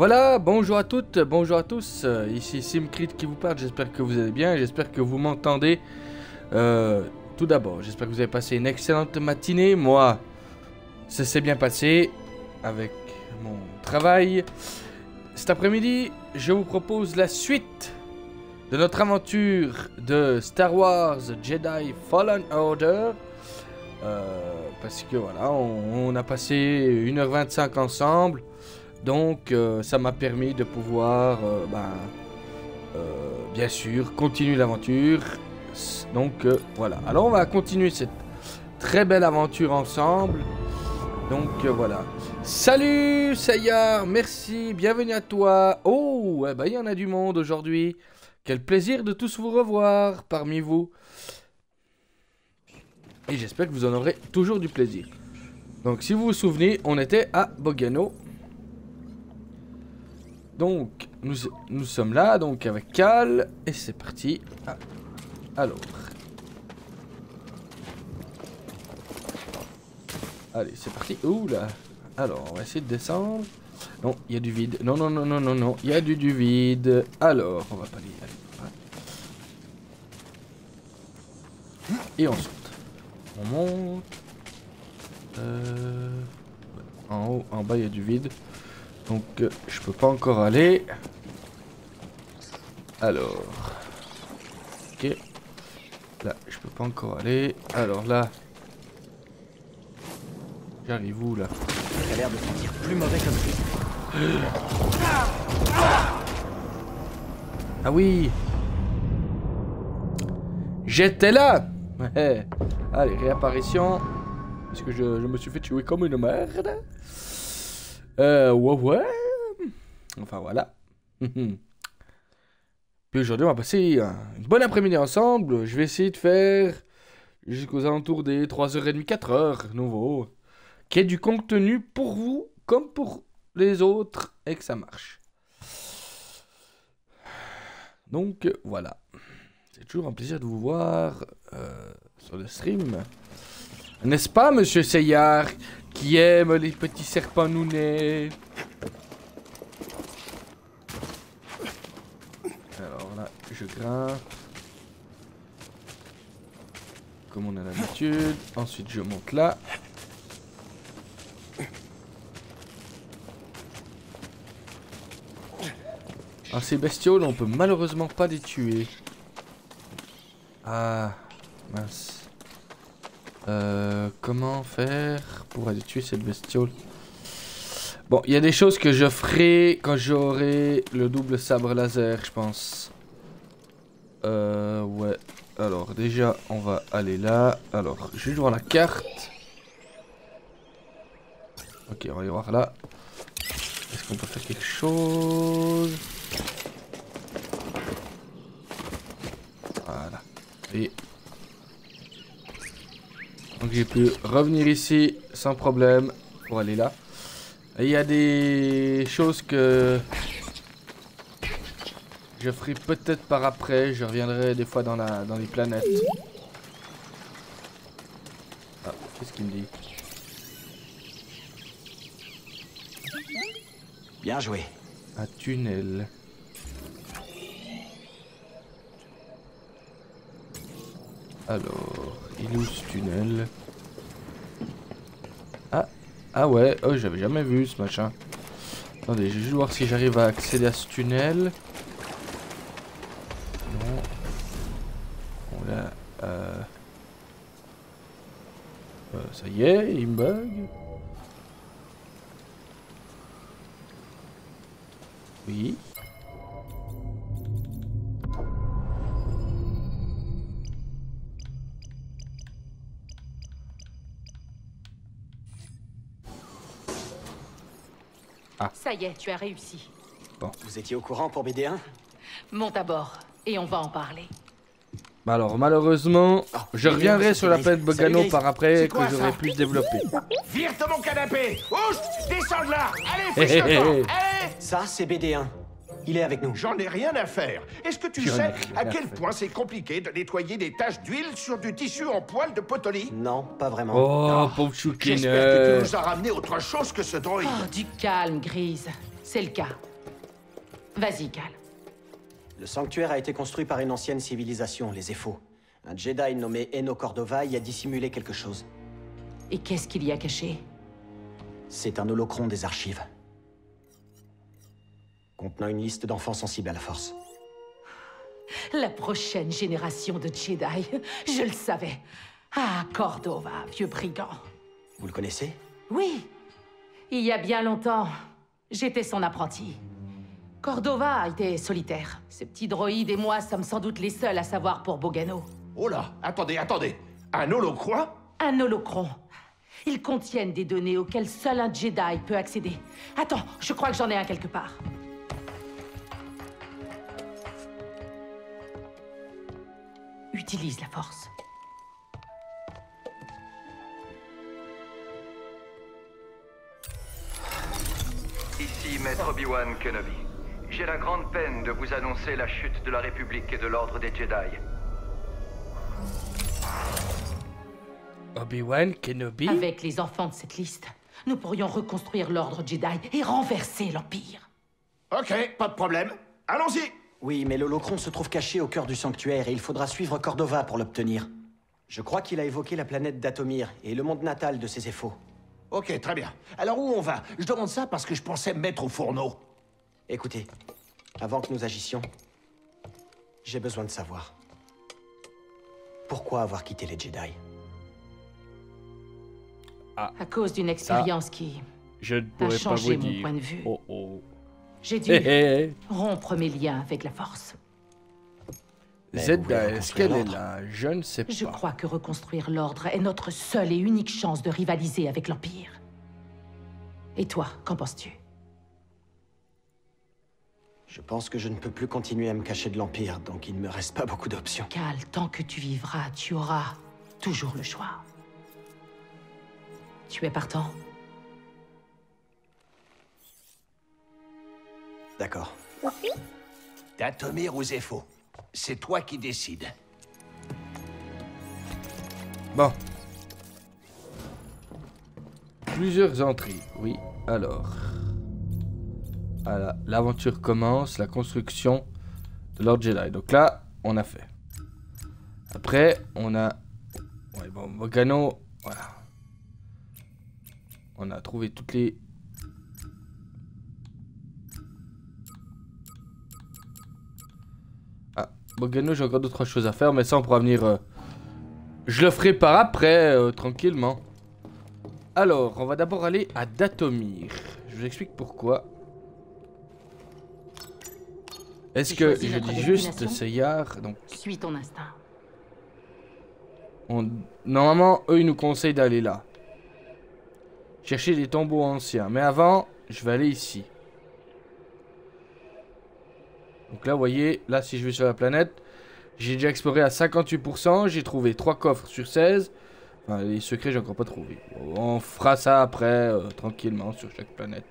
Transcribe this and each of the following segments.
Voilà, bonjour à toutes, bonjour à tous, euh, ici Simcrit qui vous parle, j'espère que vous allez bien, j'espère que vous m'entendez. Euh, tout d'abord, j'espère que vous avez passé une excellente matinée, moi, ça s'est bien passé avec mon travail. Cet après-midi, je vous propose la suite de notre aventure de Star Wars Jedi Fallen Order. Euh, parce que voilà, on, on a passé 1h25 ensemble. Donc euh, ça m'a permis de pouvoir, euh, ben, euh, bien sûr, continuer l'aventure. Donc voilà. Alors on va continuer cette très belle aventure ensemble. Donc voilà. Salut Sayar, merci, bienvenue à toi. Oh, eh ben, il y en a du monde aujourd'hui. Quel plaisir de tous vous revoir parmi vous. Et j'espère que vous en aurez toujours du plaisir. Donc si vous vous souvenez, on était à Bogano. Donc, nous, nous sommes là, donc avec Cal, et c'est parti. Ah, alors. Allez, c'est parti. Ouh là. Alors, on va essayer de descendre. Non, il y a du vide. Non, non, non, non, non, non. Il y a du, du vide. Alors, on va pas y aller. Et on saute. On monte. Euh, En haut, en bas, il y a du vide. Donc, euh, je peux pas encore aller. Alors. Ok. Là, je peux pas encore aller. Alors là. J'arrive où là? T'as l'air de sentir plus mauvais comme ça. Ah oui J'étais là Ouais. Allez, réapparition. Parce que je, je me suis fait tuer comme une merde. Euh, ouais, ouais. Enfin, voilà. Puis aujourd'hui, on va passer un- une bonne après-midi ensemble. Je vais essayer de faire jusqu'aux alentours des 3h30, 4h, nouveau. Qu'il y du contenu pour vous, comme pour les autres, et que ça marche. Donc voilà. C'est toujours un plaisir de vous voir euh, sur le stream. N'est-ce pas, monsieur Seyard, qui aime les petits serpents nounais Alors là, je grimpe. Comme on a l'habitude. Ensuite, je monte là. Alors ces bestioles, on peut malheureusement pas les tuer. Ah, mince. Euh, comment faire pour aller tuer cette bestiole? Bon, il y a des choses que je ferai quand j'aurai le double sabre laser, je pense. Euh, ouais. Alors, déjà, on va aller là. Alors, je voir la carte. Ok, on va aller voir là. Est-ce qu'on peut faire quelque chose? Voilà. Et... Donc j'ai pu revenir ici sans problème pour aller là. Et il y a des choses que je ferai peut-être par après. Je reviendrai des fois dans, la, dans les planètes. Ah, qu'est-ce qu'il me dit? Bien joué. Un tunnel. Alors, il est où ce tunnel Ah, ah ouais, oh j'avais jamais vu ce machin. Attendez, je vais juste voir si j'arrive à accéder à ce tunnel. Non. Bon là, euh... euh, ça y est, il me bug. Oui. Ça y est, tu as réussi. Vous étiez au courant pour BD1 Monte à bord et on va en parler. Bah alors malheureusement, Oh, je reviendrai sur la planète. Bogano par après que j'aurai ça plus développé. Vire de mon canapé Ouch Descends de là Allez, camp hé. Allez Ça, c'est BD1. Il est avec nous. J'en ai rien à faire. Est-ce que tu sais à quel point c'est compliqué de nettoyer des taches d'huile sur du tissu en poil de potoli? Non, pas vraiment. Oh, pauvre J'espère que tu nous as ramené autre chose que ce droïde. Oh, du calme, Grise. C'est le cas. Vas-y, Cal. Le sanctuaire a été construit par une ancienne civilisation, les Ephos. Un Jedi nommé Eno Cordova y a dissimulé quelque chose. Et qu'est-ce qu'il y a caché? C'est un holocron des archives. Contenant une liste d'enfants sensibles à la force. La prochaine génération de Jedi. Je le savais. Ah, Cordova, vieux brigand. Vous le connaissez? Oui. Il y a bien longtemps, j'étais son apprenti. Cordova était solitaire. Ce petit droïde et moi sommes sans doute les seuls à savoir pour Bogano. Oh là, attendez, attendez. Un holocron? Un holocron. Ils contiennent des données auxquelles seul un Jedi peut accéder. Attends, je crois que j'en ai un quelque part. Utilise la force. Ici Maître Obi-Wan Kenobi. J'ai la grande peine de vous annoncer la chute de la République et de l'Ordre des Jedi. Obi-Wan Kenobi? Avec les enfants de cette liste, nous pourrions reconstruire l'ordre Jedi et renverser l'Empire. Ok, pas de problème. Allons-y Oui, mais l'holocron se trouve caché au cœur du sanctuaire et il faudra suivre Cordova pour l'obtenir. Je crois qu'il a évoqué la planète d'Atomir et le monde natal de ses Ephos. Ok, très bien. Alors où on va? Je demande ça parce que je pensais me mettre au fourneau. Écoutez, avant que nous agissions, j'ai besoin de savoir. Pourquoi avoir quitté les Jedi? À cause d'une expérience qui... Je ne pourrais pas changé vous mon dire. point de vue. Oh oh. J'ai dû rompre mes liens avec la Force. Zed, voulez est-ce qu'elle est là? Je ne sais pas. Je crois que reconstruire l'ordre est notre seule et unique chance de rivaliser avec l'Empire. Et toi, qu'en penses-tu? Je pense que je ne peux plus continuer à me cacher de l'Empire, donc il ne me reste pas beaucoup d'options. Cal, tant que tu vivras, tu auras toujours le choix. Tu es partant? D'accord. Datomir ou Zepho C'est toi qui décides. Bon. Plusieurs entrées, oui. Alors. Voilà, l'aventure commence, la construction de Lord Jedi. Donc là, on a fait. Après, on a... Ouais, bon, Mogano, voilà. On a trouvé toutes les... Bogano, j'ai encore d'autres choses à faire, mais ça, on pourra venir... euh, je le ferai par après, euh, tranquillement. Alors, on va d'abord aller à Datomir. Je vous explique pourquoi. Est-ce que je dis juste Seyar Donc, Suis ton instinct. on- normalement, eux, ils nous conseillent d'aller là. Chercher des tombeaux anciens. Mais avant, je vais aller ici. Donc là, vous voyez, là, si je vais sur la planète, j'ai déjà exploré à 58%. J'ai trouvé 3 coffres sur 16. Enfin, les secrets, j'ai encore pas trouvé. On fera ça après, euh, tranquillement, sur chaque planète.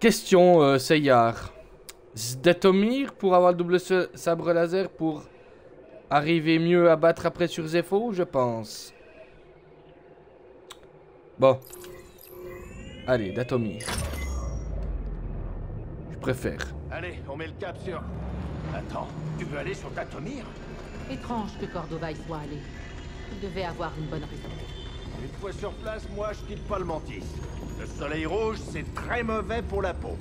Question, euh, Seyar. Pour avoir le double sabre laser pour arriver mieux à battre après sur Zepho, je pense. Bon. Allez, Datomir. Préfère. Allez, on met le cap sur... Attends, tu veux aller sur Datomir Étrange que Cordova y soit allé. Il devait avoir une bonne raison. Une fois sur place, moi, je quitte pas le mantis. Le soleil rouge, c'est très mauvais pour la peau.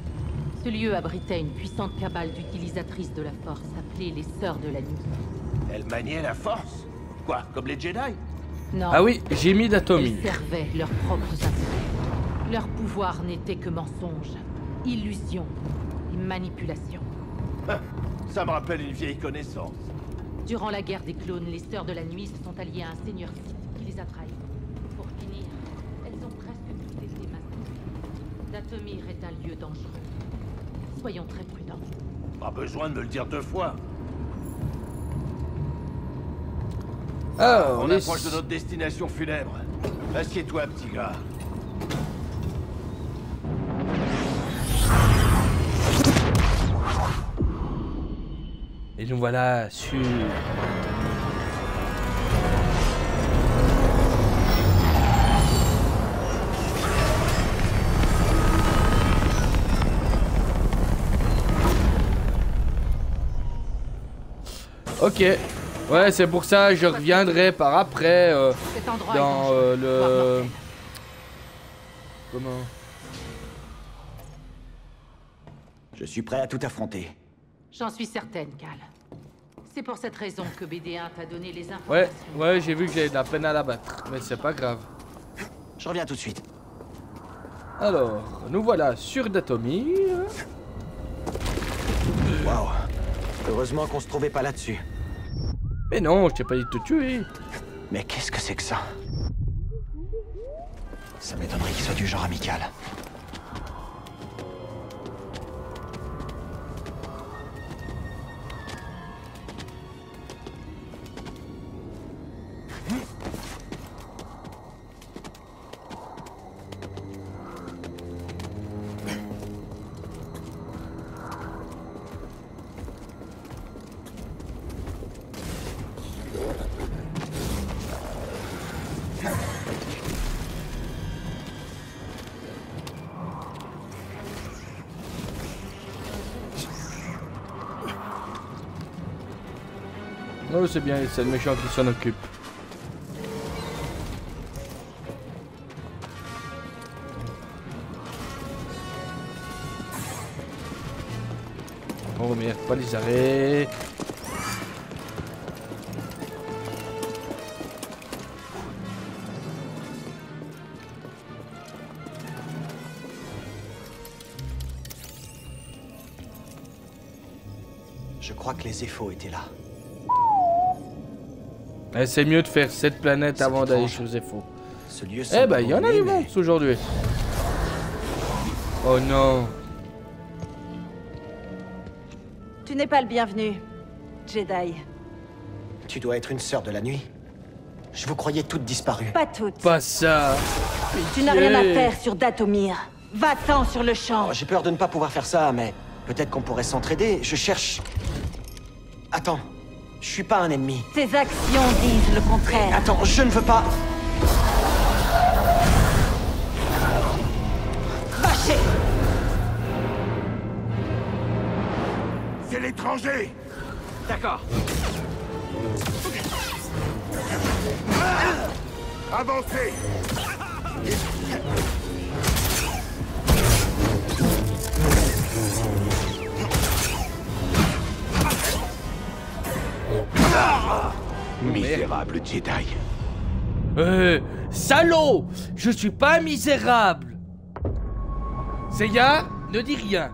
Ce lieu abritait une puissante cabale d'utilisatrices de la Force appelée les Sœurs de la Nuit. Elle maniait la force? Quoi, comme les Jedi? Non. Ah oui, j'ai mis Elles servaient leurs propres intérêts. Leur pouvoir n'était que mensonge, illusion manipulation. Ça me rappelle une vieille connaissance. Durant la guerre des clones, les Sœurs de la Nuit se sont alliées à un seigneur Sith qui les a trahis. Pour finir, elles ont presque toutes été massacrées. Datomir est un lieu dangereux. Soyons très prudents. Pas besoin de me le dire deux fois. Ah, On est- approche de notre destination funèbre. Assieds-toi, petit gars. Et nous voilà sur... Ok. Ouais, c'est pour ça, je reviendrai par après euh, dans euh, le... Comment? Je suis prêt à tout affronter. J'en suis certaine, Cal. C'est pour cette raison que BD1 t'a donné les informations. Ouais, ouais, j'ai vu que j'avais de la peine à la battre, mais c'est pas grave. Je reviens tout de suite. Alors, nous voilà sur Datomir. Waouh. Heureusement qu'on se trouvait pas là-dessus. Mais non, je t'ai pas dit de te tuer. Mais qu'est-ce que c'est que ça? Ça m'étonnerait qu'il soit du genre amical. C'est bien, c'est le méchant qui s'en occupe. Oh merde, pas les arrêts. Je crois que les effos étaient là. Eh, c'est mieux de faire cette planète avant d'aller étrange. chez Zepho. Ce lieu Eh ben, il y en a du mais- monstres aujourd'hui. Oh non. Tu n'es pas le bienvenu, Jedi. Tu dois être une sœur de la nuit. Je vous croyais toutes disparues. Pas toutes. Pas ça. tu n'as rien à faire sur Datomir. Va-t'en sur le champ. Oh, J'ai peur de ne pas pouvoir faire ça, mais peut-être qu'on pourrait s'entraider. Je cherche. Je suis pas un ennemi. Tes actions disent le contraire. Attends, je ne veux pas. Fâché C'est l'étranger D'accord. Avancez Misérable Jedi. Euh, salaud Je suis pas misérable Seiya, ne dis rien.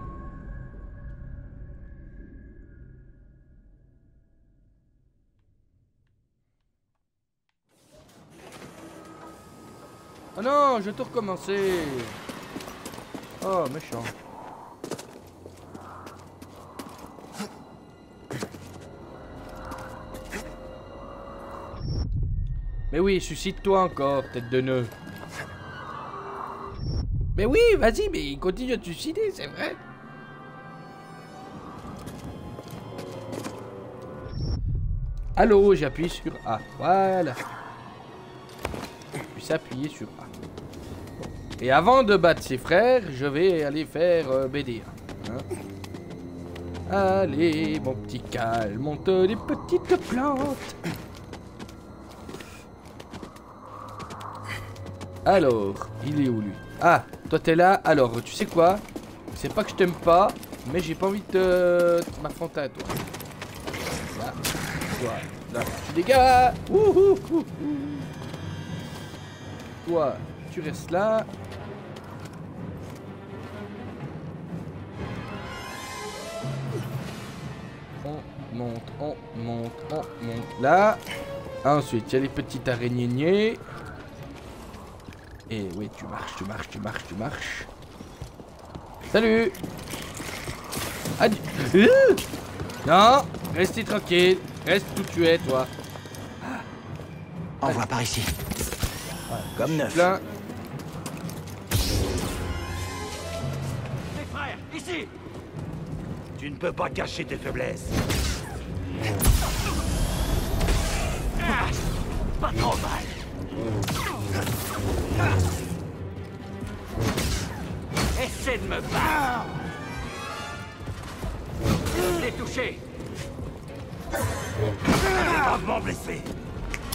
Oh non, je vais tout recommencer. Oh, méchant. Mais oui, suscite-toi encore, tête de nœud. Mais oui, vas-y, mais il continue te suicider, c'est vrai. Allô, j'appuie sur A. Voilà. Puis s'appuyer sur A. Et avant de battre ses frères, je vais aller faire euh, BD. hein. Allez, mon petit calme, monte des petites plantes. Alors, il est où lui? Ah, toi t'es là. Alors, tu sais quoi? C'est pas que je t'aime pas, mais j'ai pas envie de te- de m'affronter à toi. Toi, là, tu dégâts. Toi, tu restes là. On monte, on monte, on monte là. Ensuite, il y a les petites araignées. Et oui, tu marches, tu marches, tu marches, tu marches. Salut Adieu Euh Non Restez tranquille. Reste où tu es, toi. Envoie par ici. Comme neuf. Plein. Mes frères, ici Tu ne peux pas cacher tes faiblesses. Ah, pas trop mal. Essaie de me. Je touché. Gravement blessé.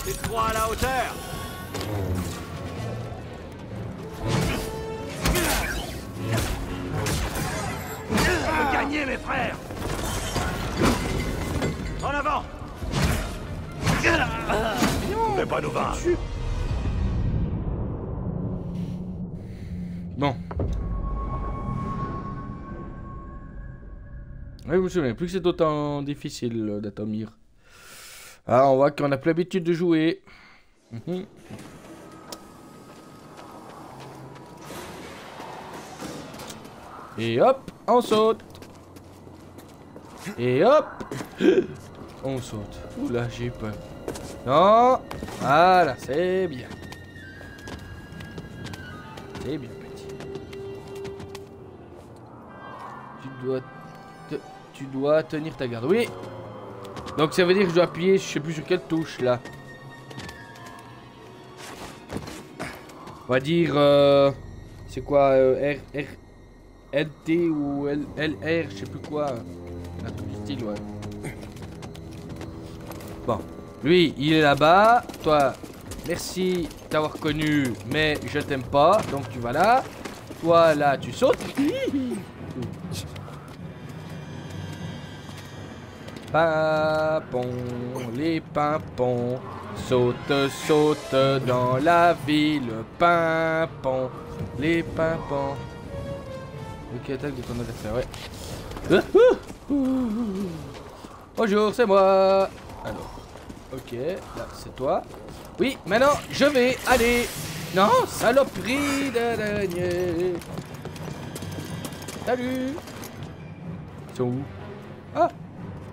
C'est trois à la hauteur. Peut gagner, mes frères En avant ne pas nous. Oui, je me souviens plus que c'est autant difficile euh, d'Atomir. Ah, on voit qu'on a plus l'habitude de jouer. Mhm. Et hop, on saute. Et hop, on saute. Oula, j'ai peur. Non, voilà, c'est bien. C'est bien, petit. Tu dois, tu dois tenir ta garde. Oui. Donc ça veut dire que je dois appuyer, je sais plus sur quelle touche là. On va dire, euh, c'est quoi, euh, R, R, LT ou L, LR, je sais plus quoi. Un truc style. Bon, lui, il est là-bas. Toi, merci t'avoir connu, mais je t'aime pas, donc tu vas là. Toi, là, tu sautes. Pimpon, les pimpons sautent, sautent dans la ville. Pimpon, les pimpons. Ok, attaque de ton adversaire, ouais. Bonjour, c'est moi. Alors, ok, là, c'est toi. Oui, maintenant, je vais aller. Non, saloperie d'araignée. Salut. Ils sont où? Ah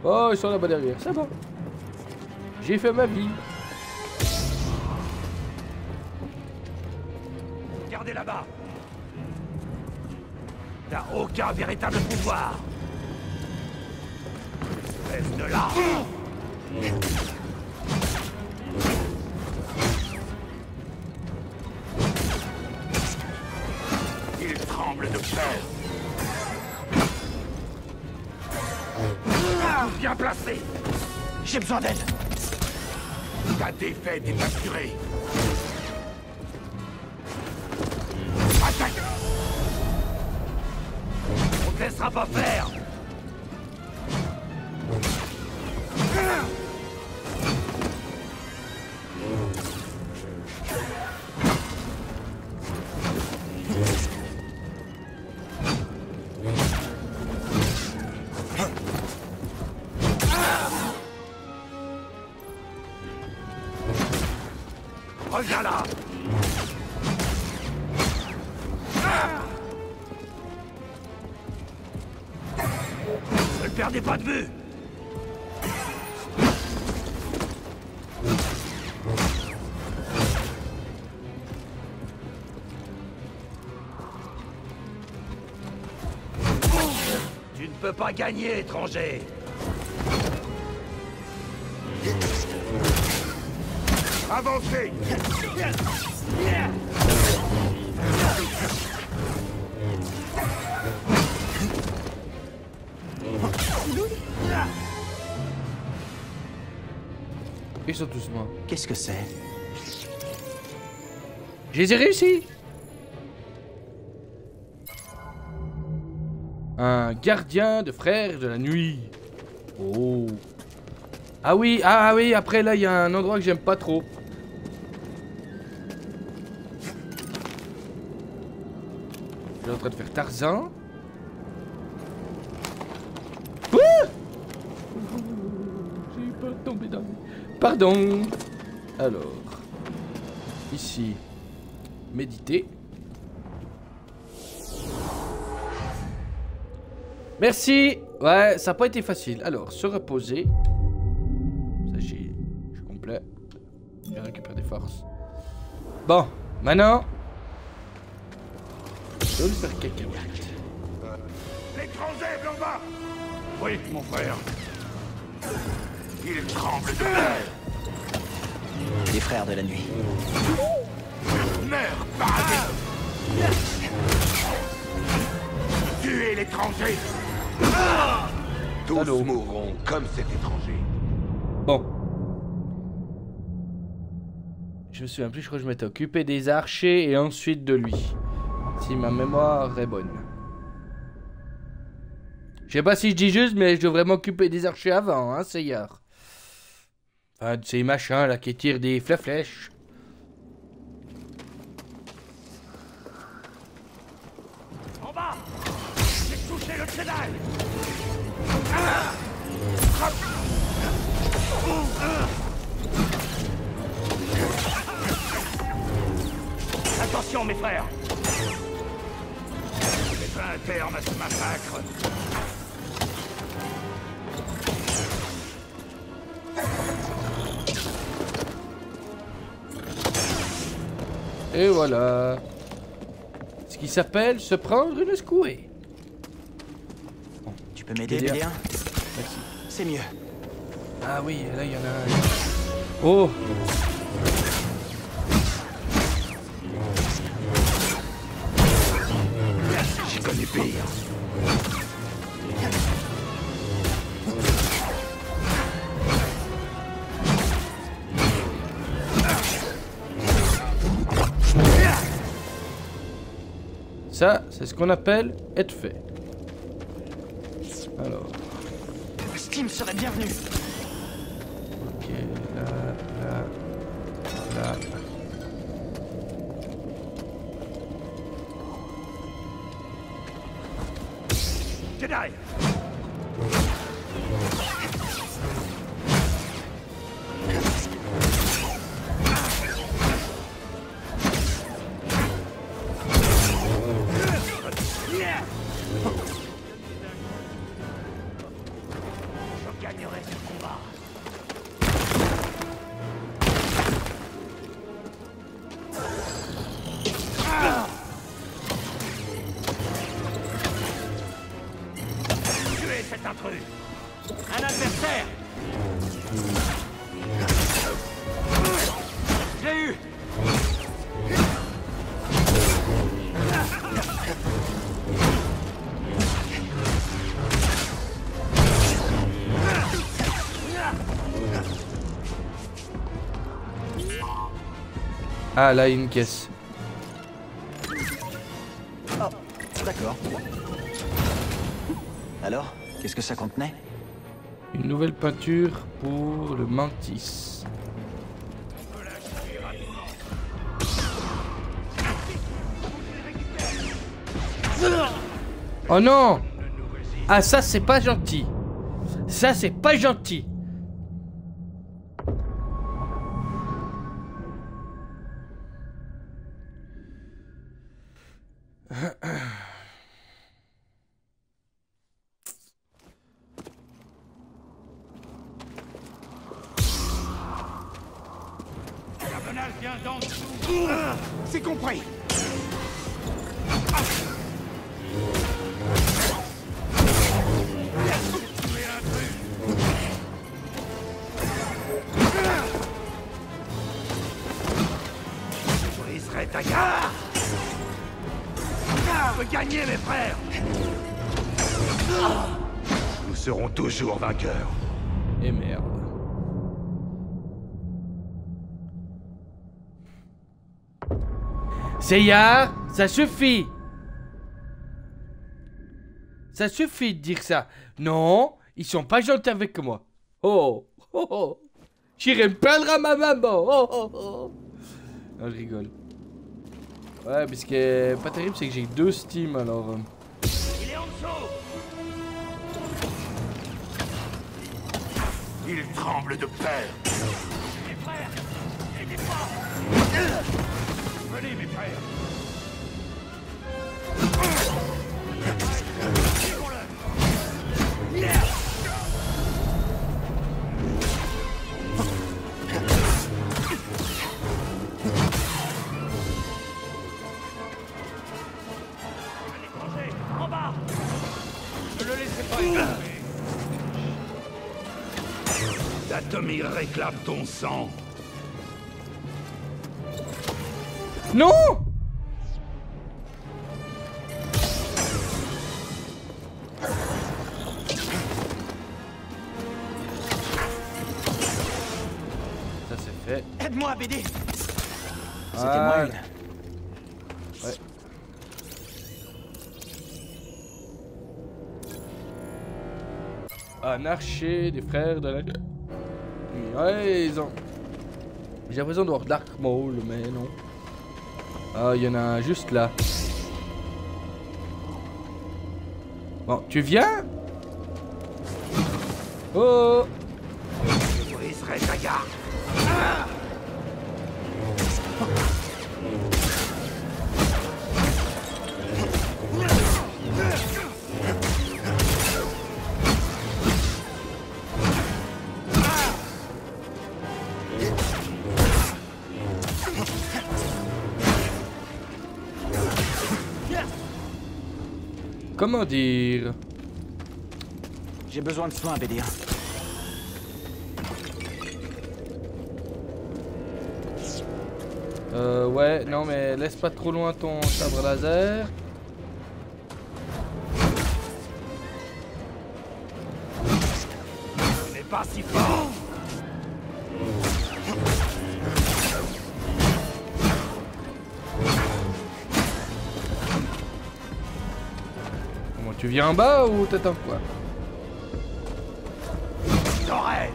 Oh, ils sont là-bas derrière, c'est bon. J'ai fait ma vie. Regardez là-bas. T'as aucun véritable pouvoir. Reste là. Il tremble de peur J'ai besoin d'aide. Ta défaite est assurée. Attaque. On te laissera pas faire Là. Ne le perdez pas de vue. Tu ne peux pas gagner, étranger. Avancez Ils sont tous morts. Qu'est-ce que c'est? Je les ai réussi Un gardien de frères de la nuit. Oh. Ah oui, ah oui, après là, il y a un endroit que j'aime pas trop. Train de faire Tarzan. Ouh J'ai dans Pardon. Alors, ici, méditer. Merci. Ouais, ça n'a pas été facile. Alors, se reposer. Ça, j'ai je suis complet. Je récupère des forces. Bon, maintenant. Je vais lui faire cacahuète. L'étranger, Blanc Oui, mon frère. Il tremble de peur. Les frères de la nuit. Meurs, paradis Tuez l'étranger Tous Allô. mourront comme cet étranger. Bon. Je me souviens plus, je crois que je m'étais occupé des archers et ensuite de lui. Si ma mémoire est bonne. Je sais pas si je dis juste, mais je devrais m'occuper des archers avant, hein, Seigneur. Enfin, de ces machins là qui tirent des flèches. En bas J'ai touché le Attention, mes frères Mettez un terme à ce massacre Et voilà. Ce qui s'appelle se prendre une secouée. Tu peux m'aider, Bien. Bélien Merci. C'est mieux. Ah oui, là il y en a un. Oh pire. Ça, c'est ce qu'on appelle être fait. Alors, Steam serait bienvenu. ok, là, là, là. Jedi Ah, là, une caisse. Oh, d'accord. Alors, qu'est-ce que ça contenait? Une nouvelle peinture pour le mantis. Oh non Ah ça c'est pas gentil. Ça c'est pas gentil. Toujours vainqueurs. Et merde. Seiya, ça suffit. Ça suffit de dire ça. Non, ils sont pas gentils avec moi. Oh, oh, oh. J'irai me plaindre à ma maman. Oh, oh, oh. Non, je rigole. Ouais, mais ce qui est pas terrible, c'est que j'ai deux Steam alors. euh, Il est en dessous Il tremble de peur. Mes frères, aidez-moi Venez, mes frères. Yeah Datomir réclame ton sang. Non fait. Aide-moi, BD C'était moi une. Ouais. Un archer des frères de la... Ouais, ils ont... J'ai l'impression de voir Dark Maul, mais non. Ah, il y en a un juste là. Bon, tu viens? Oh Comment dire? J'ai besoin de soins, BD. Euh, ouais, non mais laisse pas trop loin ton sabre laser. Tu viens en bas ou t'attends quoi T'aurais.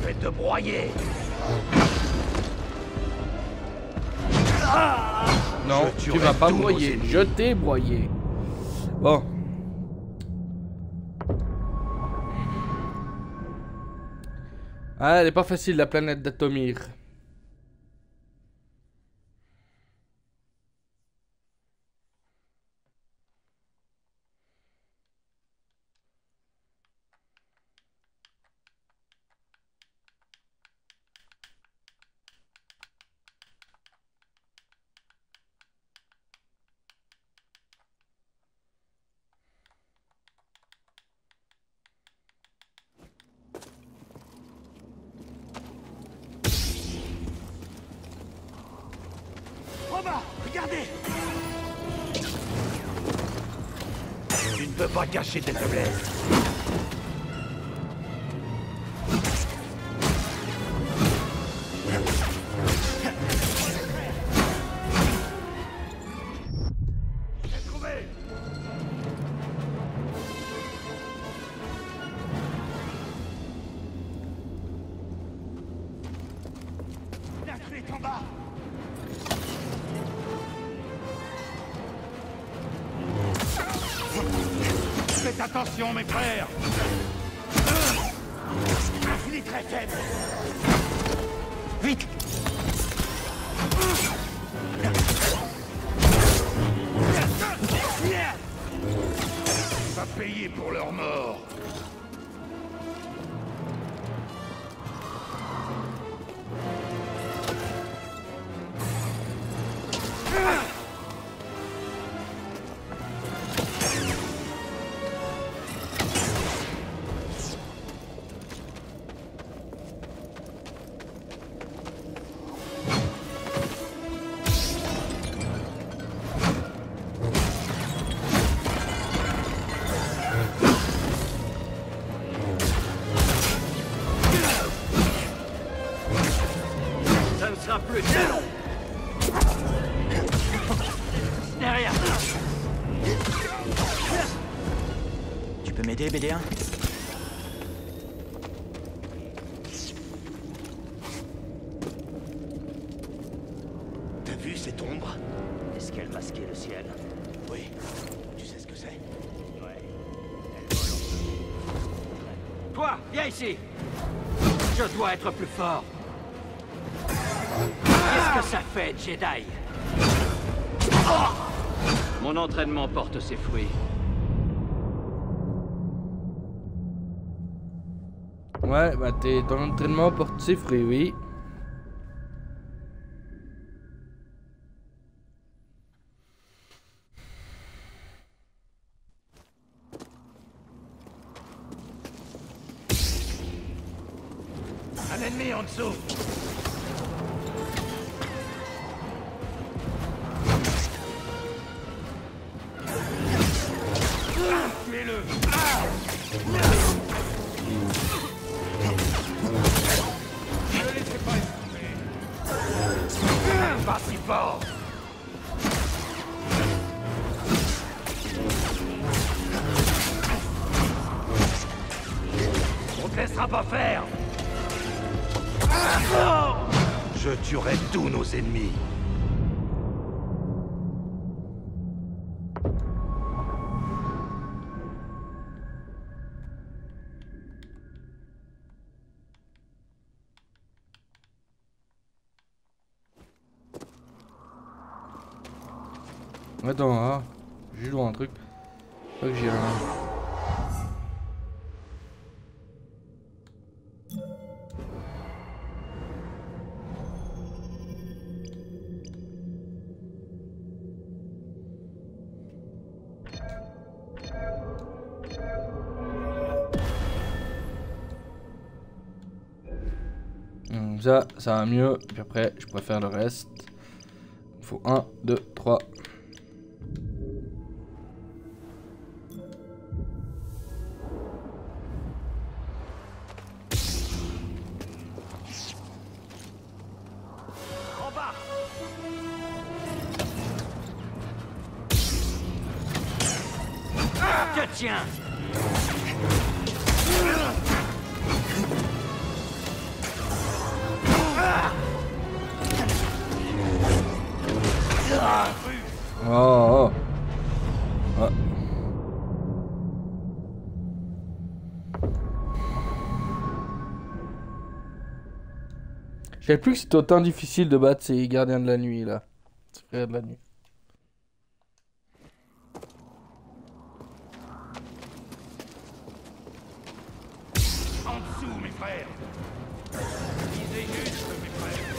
Je vais te broyer. Non, Je tu vas pas broyer. Je t'ai broyé. Ah, elle est pas facile la planète d'Atomir. Peux pas cacher tes faiblesses. BD1 T'as vu cette ombre? Est-ce qu'elle masquait le ciel? Oui. Tu sais ce que c'est? Ouais. Toi, viens ici! Je dois être plus fort. Qu'est-ce que ça fait, Jedi? Mon entraînement porte ses fruits. T'es ton entraînement porte ses fruits, oui. Je tuerai tous nos ennemis. Attends, hein. J'ai joué un truc. Faut que j'y aille. Ça, ça va mieux. Puis après, je pourrais faire le reste. Il faut 1, 2, 3. Savais plus que c'était autant difficile de battre ces gardiens de la nuit là. Ces frères de la nuit. En dessous, mes frères Visez juste, mes frères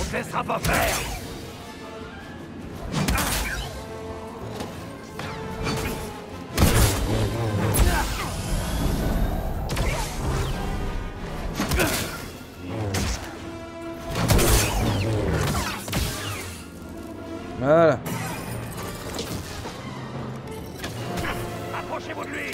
On te laissera pas faire Voilà. Approchez-vous de lui.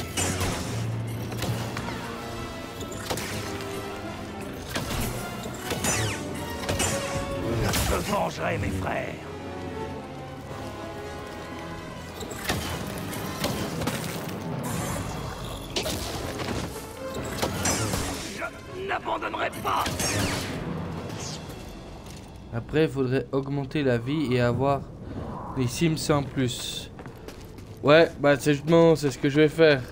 Je vengerai, mes frères. Je n'abandonnerai pas. Après, il faudrait augmenter la vie et avoir les Sims en plus. Ouais, bah c'est justement, c'est ce que je vais faire.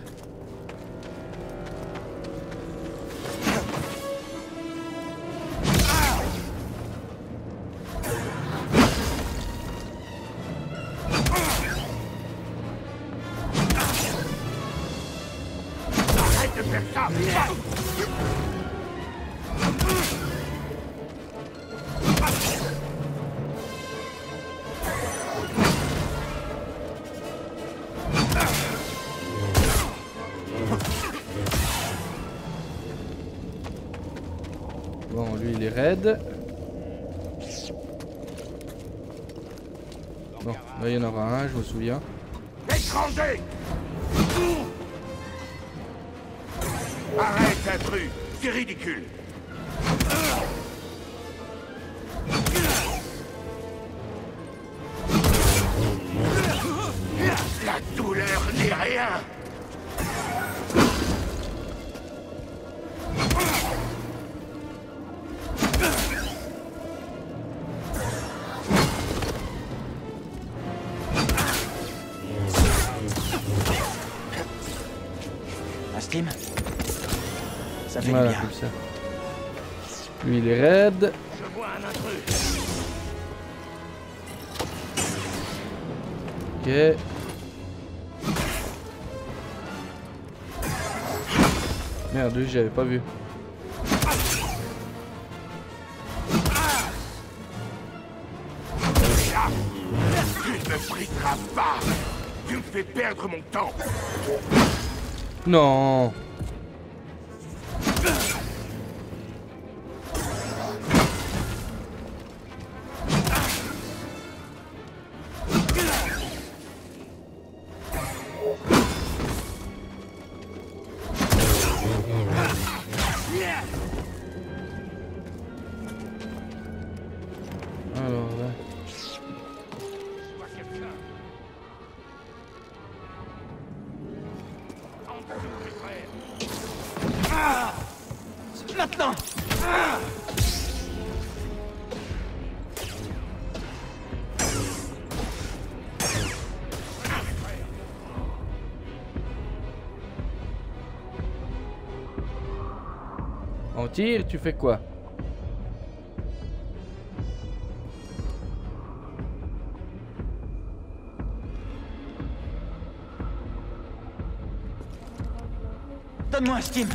Souviens. Étranger! Arrête, intrus! C'est ridicule Ça fait Voilà, du bien. comme ça. Lui il est raide. Je vois un intrus Ok. Merde, lui j'avais pas vu. Tu ne me briseras pas Tu me fais perdre mon temps Non. Tu fais quoi Donne-moi un Steam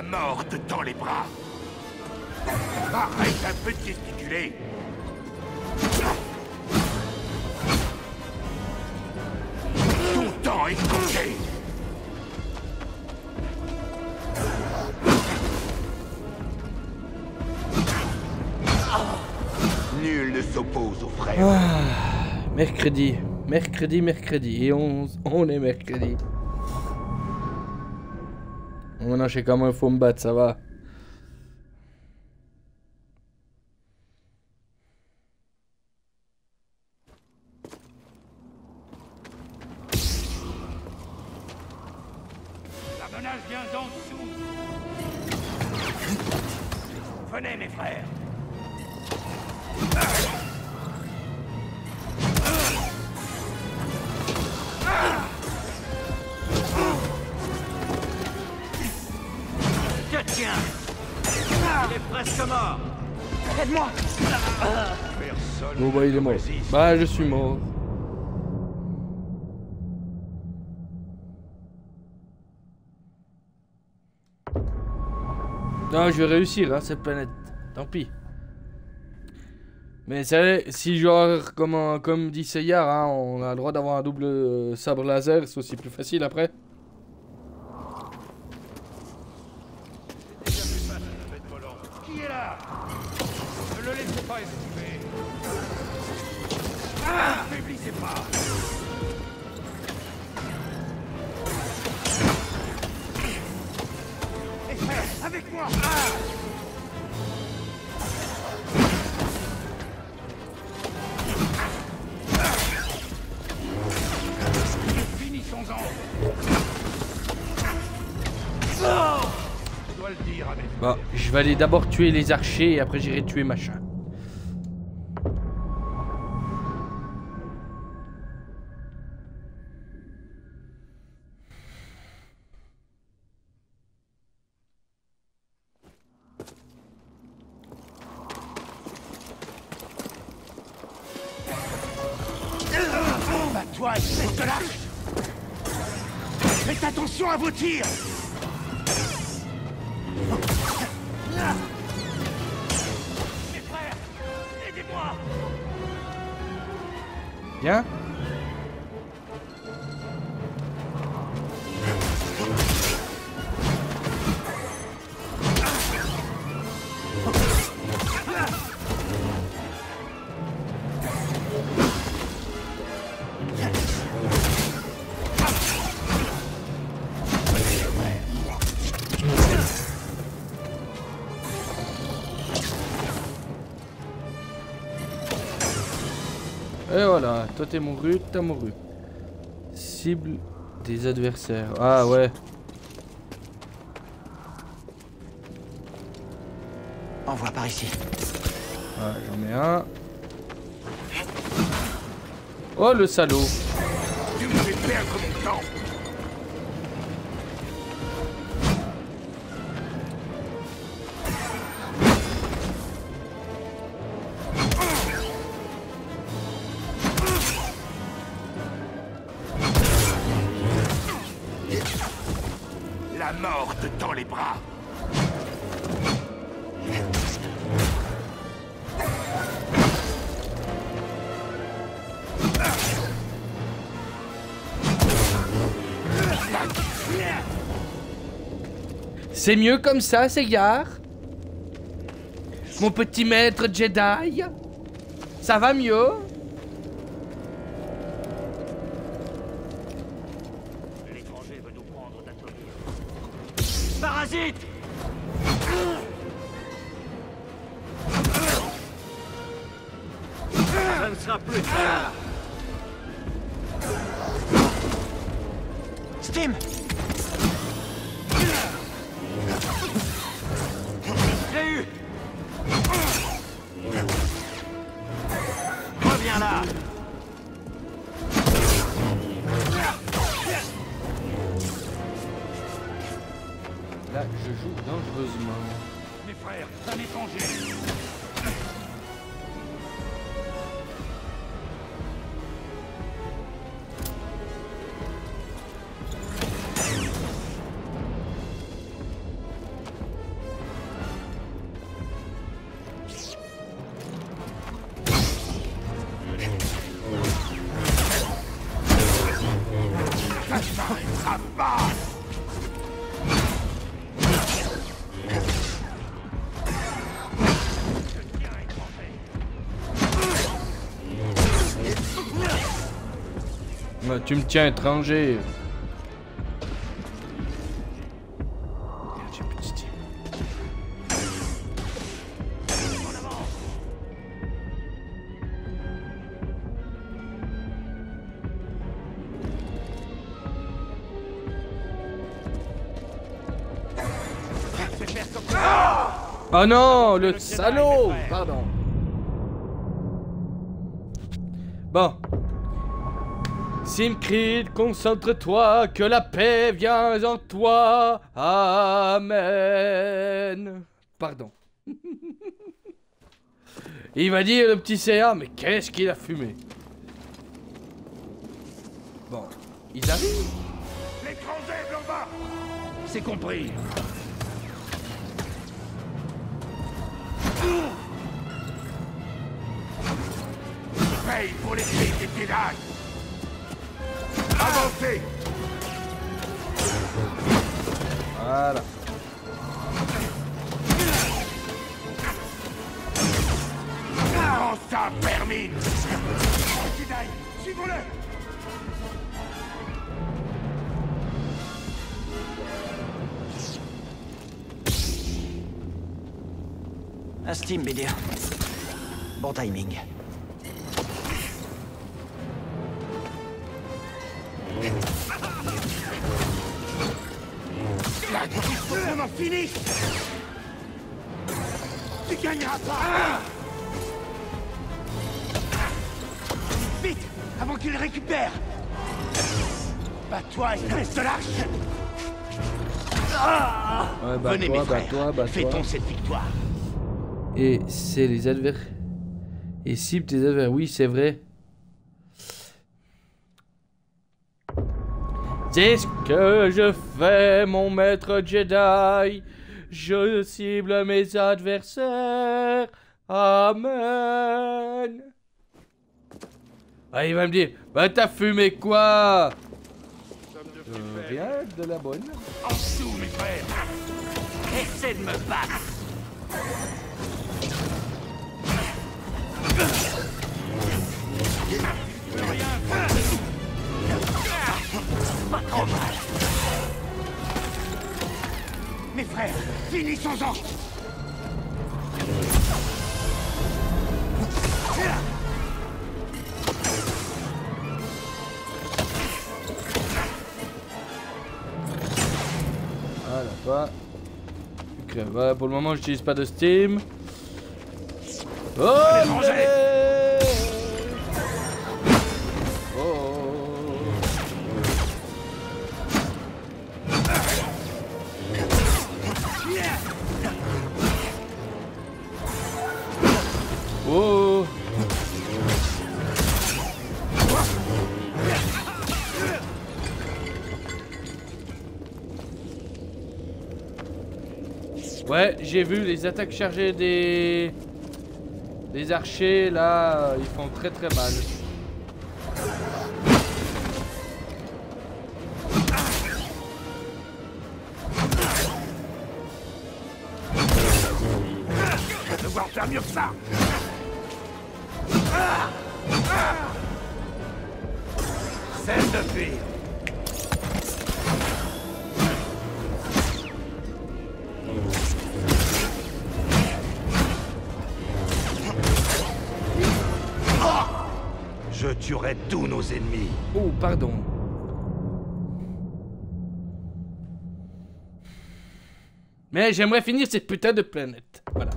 La mort te les bras. Arrête un peu de. Ton temps est compté. Nul ne s'oppose aux frères. Mercredi. Mercredi, mercredi. Et on, on est mercredi. Maintenant, je sais comment il faut Personne Bon, bah, il est mort. Bah, je suis mort. Non, je vais réussir, hein, cette planète. Tant pis. Mais c'est si genre, comme, comme dit Seyar, hein, on a le droit d'avoir un double sabre laser, c'est aussi plus facile après. Bon, je vais aller d'abord tuer les archers et après j'irai tuer machin. Toi t'es mouru, t'as mouru. Cible des adversaires. Ah ouais. Envoie par ici. Ah, j'en mets un. Oh le salaud. La mort te les bras. C'est mieux comme ça, Seyar Mon petit maître Jedi. Ça va mieux L'étranger veut nous prendre d'Atomir. Parasite tu me tiens étranger. Oh non, le salaud Pardon. Simcrid, concentre-toi, que la paix vient en toi. Amen. Pardon. Il va dire le petit CA, mais qu'est-ce qu'il a fumé? Bon, ils arrivent. L'étranger, Blamba C'est compris. Paye pour les cris des Avancez Voilà. Prends ça, vermine Jedi, suivons-le Un Steam. Bon timing. Espèce de lâche Ouais, bah Venez, toi, mes bah frères, toi, bah toi. fêtons cette victoire. Et c'est les advers. Et cible tes advers. Oui, c'est vrai. C'est ce que je fais, mon maître Jedi. Je cible mes adversaires. Amen. Ah, il va me dire, bah t'as fumé quoi? Euh, Rien, de la bonne. En dessous, mes frères. Essaie de me battre. Pas trop mal Mes frères, finissons-en crèves. Voilà, pour le moment, j'utilise pas de Steam. Oh rangez Ouais, j'ai vu les attaques chargées des... Des archers, là, ils font très très mal. Je vais devoir faire mieux que ça Je tuerai tous nos ennemis. Oh, pardon. Mais j'aimerais finir cette putain de planète. Voilà.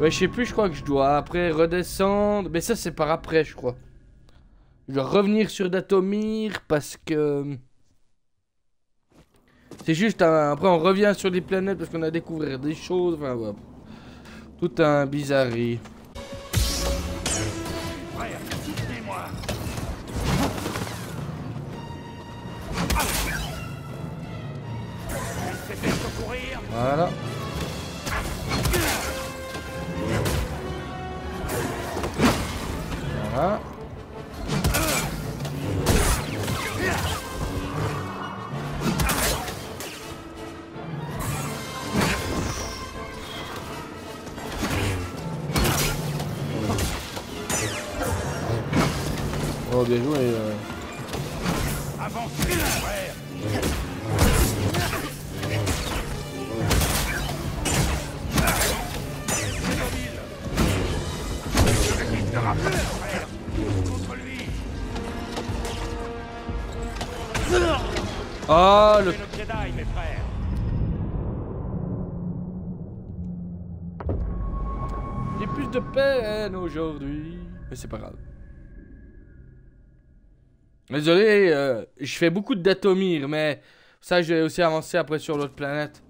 Ouais, je sais plus, je crois que je dois après redescendre. Mais ça, c'est par après, je crois. Je dois revenir sur Datomir parce que. C'est juste un... Après, on revient sur les planètes parce qu'on a découvert des choses. Enfin, ouais. Tout un bizarrerie. Voilà. Voilà. Oh bien joué. euh. Oh le J'ai plus de peine aujourd'hui. Mais c'est pas grave. Désolé, euh, je fais beaucoup de Datomir, mais ça, je vais aussi avancer après sur l'autre planète.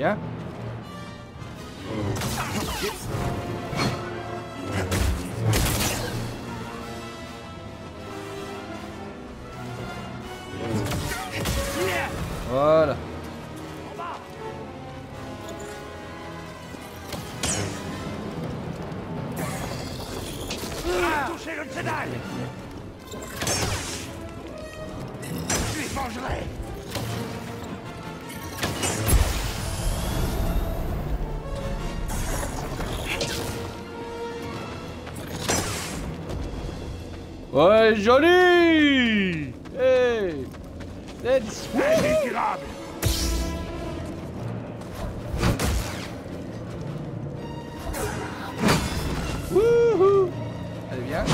Viens. Voilà. Bas Touchez le Jedi Je les vengerai Ouais, joli. Hey. Let's Wouhou Allez, viens.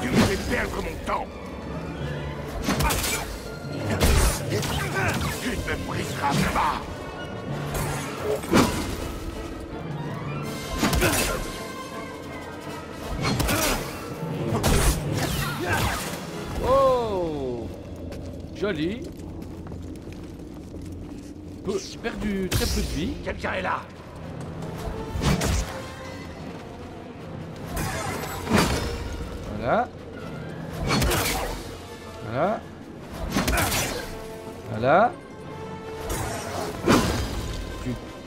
Tu me fais perdre mon temps. Tu me briseras pas Joli. Peu- J'ai perdu très peu de vie. Quelqu'un est là Voilà. Voilà. Voilà.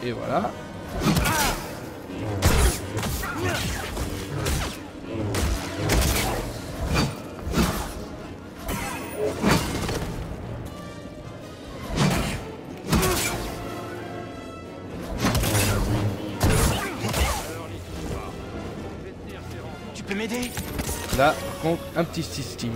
Et voilà. Un petit système.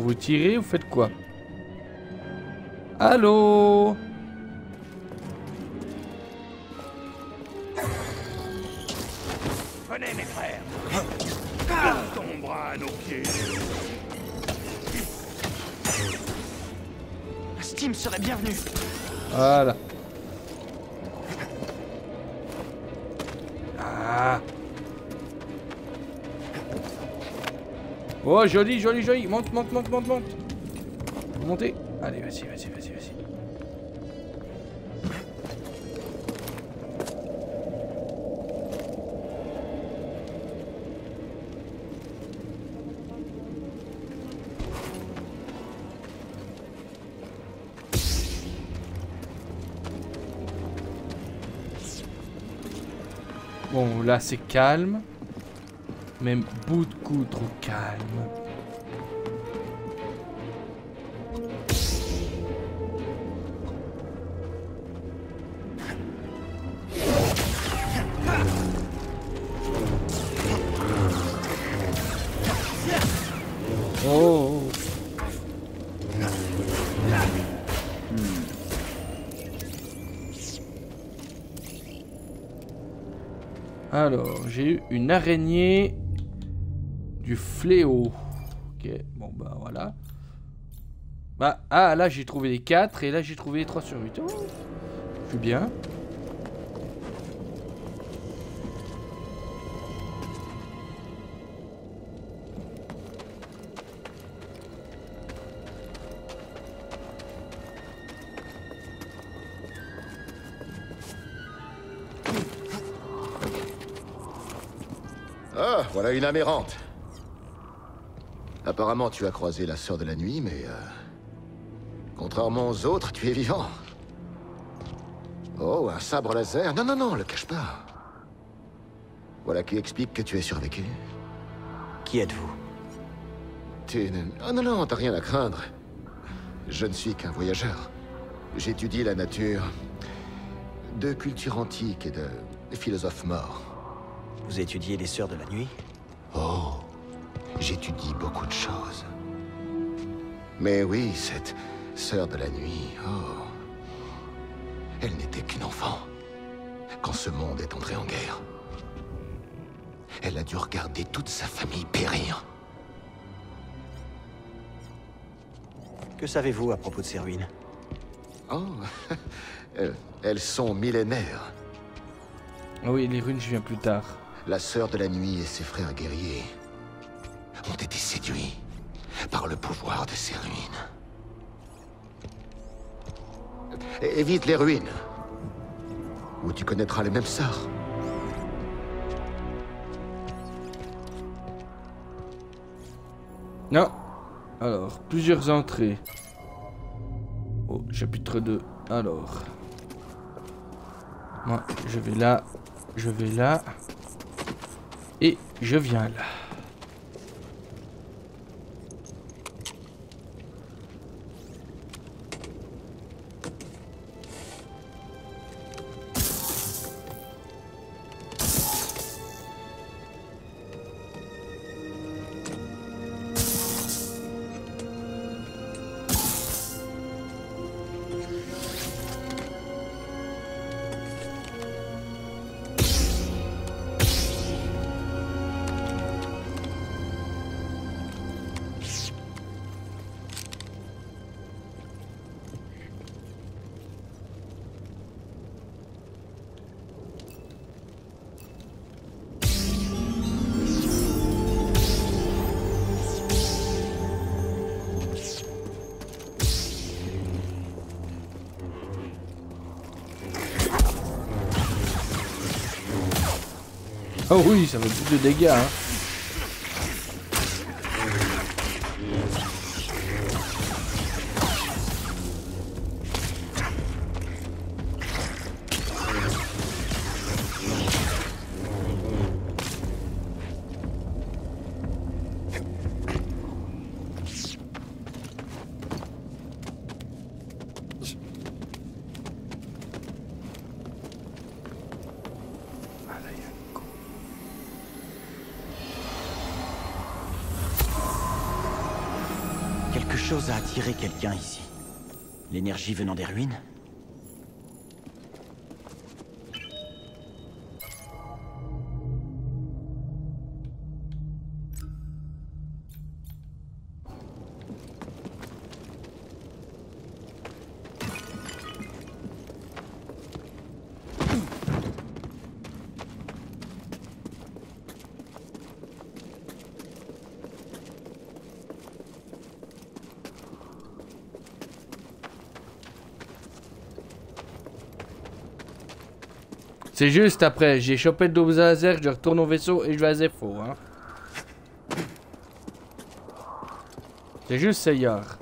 Vous tirez, vous faites quoi? Allô? Oh, joli, joli, joli. Monte, monte, monte, monte, monte. Montez. Allez, vas-y, vas-y, vas-y, vas-y. Bon, là c'est calme. Même beaucoup trop calme. Oh. Alors, j'ai eu une araignée du fléau. Ok, bon bah voilà. Bah, ah là j'ai trouvé les 4 et là j'ai trouvé les 3 sur 8. Oh, je bien. Ah, voilà une amérante. Apparemment, tu as croisé la sœur de la nuit, mais... euh, Contrairement aux autres, tu es vivant. Oh, un sabre laser Non, non, non, le cache pas. Voilà qui explique que tu es survécu. Qui êtes-vous? Tu... ne- Oh non, non, t'as rien à craindre. Je ne suis qu'un voyageur. J'étudie la nature de culture antique et de philosophes morts. Vous étudiez les Sœurs de la Nuit? Oh, j'étudie beaucoup de choses. Mais oui, cette sœur de la nuit, oh. Elle n'était qu'une enfant quand ce monde est entré en guerre. Elle a dû regarder toute sa famille périr. Que savez-vous à propos de ces ruines? Oh, elles- sont millénaires. Oui, les runes, je viens plus tard. La sœur de la nuit et ses frères guerriers ont été séduits par le pouvoir de ces ruines. Évite les ruines, ou tu connaîtras le même sort. Non. Alors, plusieurs entrées. Oh, chapitre 2. Alors. Moi, je vais là. Je vais là. Et je viens là. Oh oui, ça fait plus de dégâts. Hein. Quelqu'un ici. L'énergie venant des ruines C'est juste après, j'ai chopé le double laser, je retourne au vaisseau et je vais à Zepho, hein. C'est juste hier.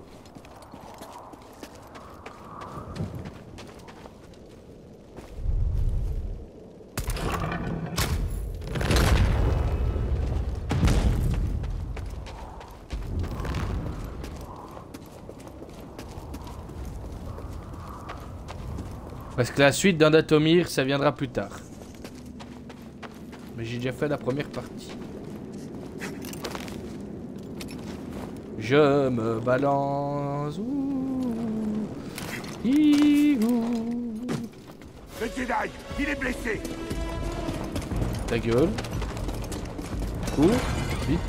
La suite d'Andatomir, ça viendra plus tard. Mais j'ai déjà fait la première partie. Je me balance. Ouh. Le Jedi, il est blessé Ta gueule. Cours. Vite.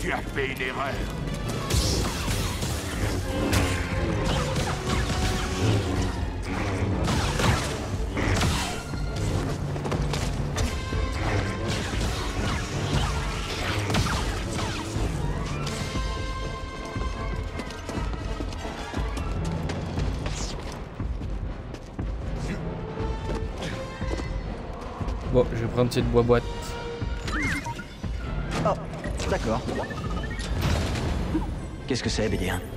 Tu as fait une erreur. Bon, je vais prendre cette boîte. Oh, d'accord. Qu'est-ce que c'est, BD1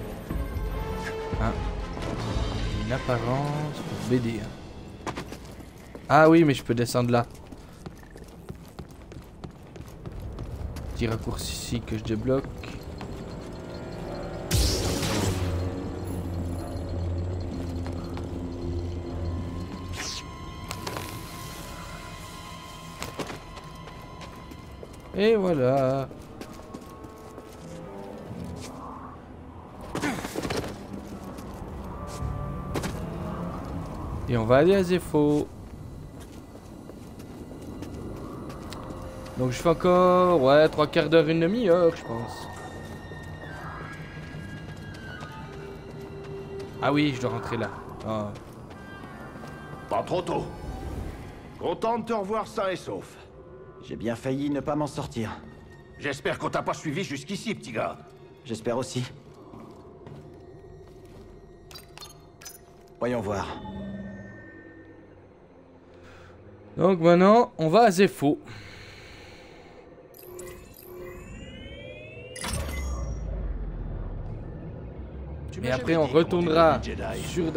Apparence pour BD. Ah oui, mais je peux descendre là. Petit raccourci ici que je débloque. Et voilà. Va aller à Zepho. Donc je fais encore, ouais, trois quarts d'heure, une demi-heure, je pense. Ah oui, je dois rentrer là. Ah. Pas trop tôt. Content de te revoir sain et sauf. J'ai bien failli ne pas m'en sortir. J'espère qu'on t'a pas suivi jusqu'ici, petit gars. J'espère aussi. Voyons voir. Donc maintenant, on va à Zepho. Et après, on retournera sur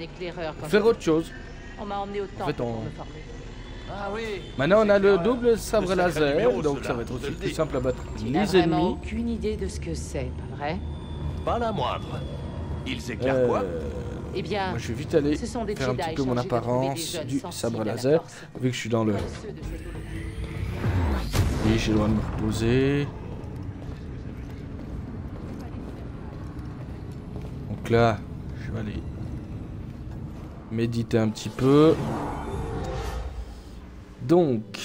éclaireur quand Faire autre chose. On m'a emmené au temple fait, on- pour me former. Ah oui. Maintenant, on a le double sabre le laser, donc ça va être aussi plus simple à battre Tu les ennemis. aucune idée de ce que c'est, pas vrai? Pas la moindre. Ils éclairent quoi? Euh, Eh bien, moi, je vais vite aller ce sont des faire un petit peu mon apparence du sabre la laser, vu que je suis dans le... Oui, j'ai le droit de me reposer. Donc là, je vais aller méditer un petit peu. Donc,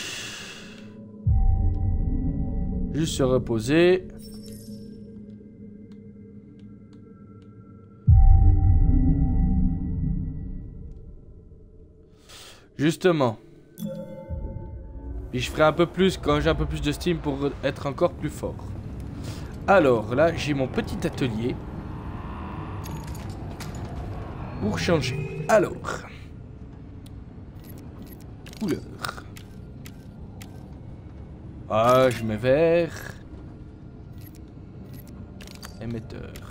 juste se reposer. Justement. Puis je ferai un peu plus quand j'ai un peu plus de steam pour être encore plus fort. Alors là, j'ai mon petit atelier. Pour changer. Alors. couleur. Ah, je mets vert. Émetteur.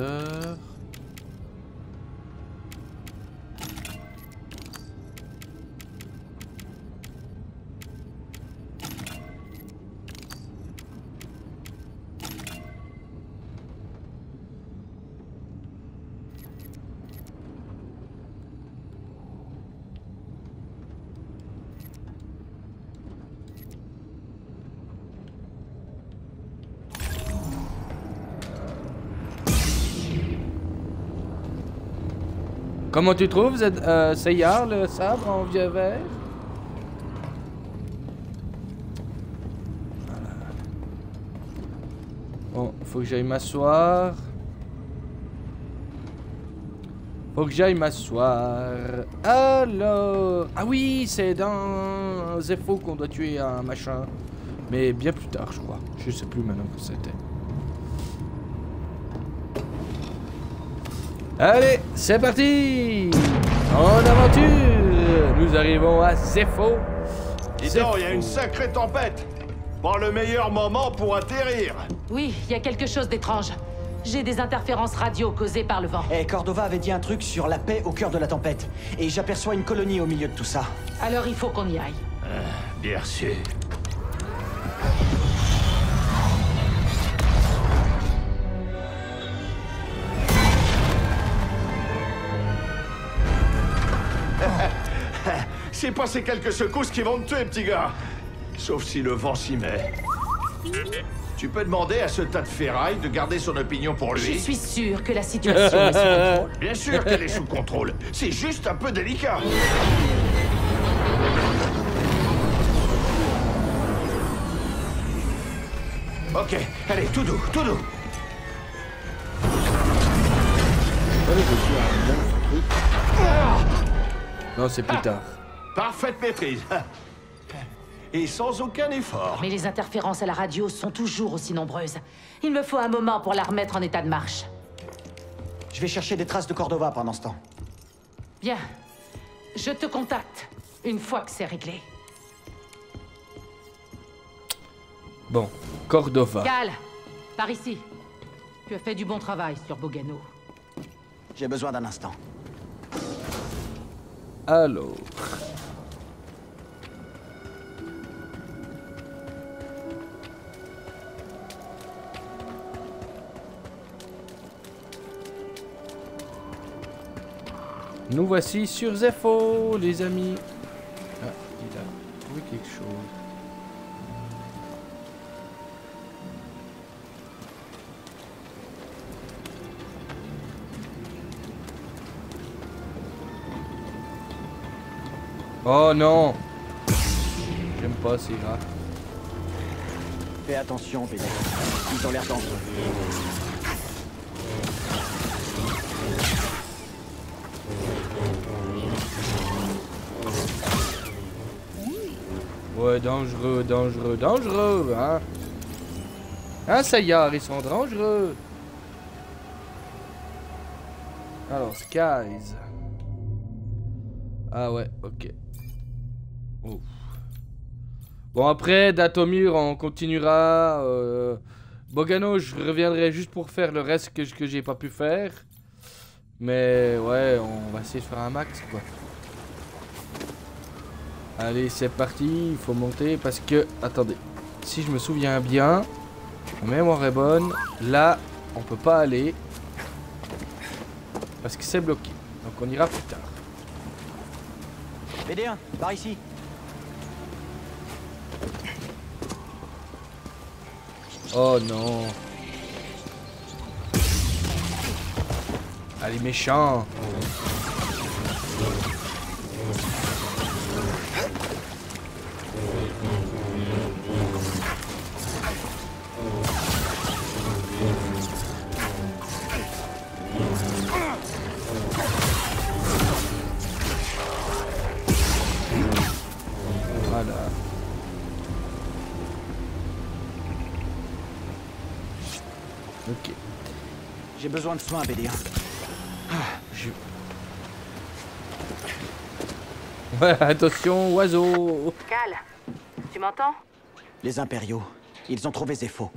Uh. Comment tu trouves, Z euh, le sabre en vieux vert Voilà. Bon, faut que j'aille m'asseoir. Faut que j'aille m'asseoir. Alors... Ah oui, c'est dans Zepho qu'on doit tuer un machin. Mais bien plus tard, je crois. Je sais plus maintenant que c'était. Allez, c'est parti En aventure Nous arrivons à Zepho. Dis donc, il y a une sacrée tempête Pas le meilleur moment pour atterrir Oui, il y a quelque chose d'étrange. J'ai des interférences radio causées par le vent. Eh, Cordova avait dit un truc sur la paix au cœur de la tempête. Et j'aperçois une colonie au milieu de tout ça. Alors il faut qu'on y aille. Bien sûr. C'est pas ces quelques secousses qui vont te tuer, petit gars. Sauf si le vent s'y met. Tu peux demander à ce tas de ferraille de garder son opinion pour lui. Je suis sûre que la situation est sous contrôle. Bien sûr qu'elle est sous contrôle. C'est juste un peu délicat. Ok, allez, tout doux, tout doux. Non, c'est plus tard. Parfaite maîtrise. Et sans aucun effort. Mais les interférences à la radio sont toujours aussi nombreuses. Il me faut un moment pour la remettre en état de marche. Je vais chercher des traces de Cordova pendant ce temps. Bien. Je te contacte une fois que c'est réglé. Bon, Cordova. Cal, par ici. Tu as fait du bon travail sur Bogano. J'ai besoin d'un instant. Alors. Nous voici sur Zepho, les amis. Ah, il a trouvé quelque chose. Oh non J'aime pas ces rats. Fais attention, Béné. Ils ont l'air dangereux. Ouais, dangereux, dangereux, dangereux, hein Hein, Sayar, ils sont dangereux Alors, Skies. Ah ouais, ok. Bon, après, Datomir, on continuera. euh, Bogano, je reviendrai juste pour faire le reste que, que j'ai pas pu faire. Mais ouais, on va essayer de faire un max, quoi. Allez, c'est parti, il faut monter parce que... Attendez, si je me souviens bien, ma mémoire est bonne, là, on peut pas aller. Parce que c'est bloqué. Donc on ira plus tard. BD1, par ici. Oh non. Allez, méchant. Besoin de soins, BD1. Je... Ouais, attention, oiseau Cal, tu m'entends? Les impériaux, ils ont trouvé Zepho.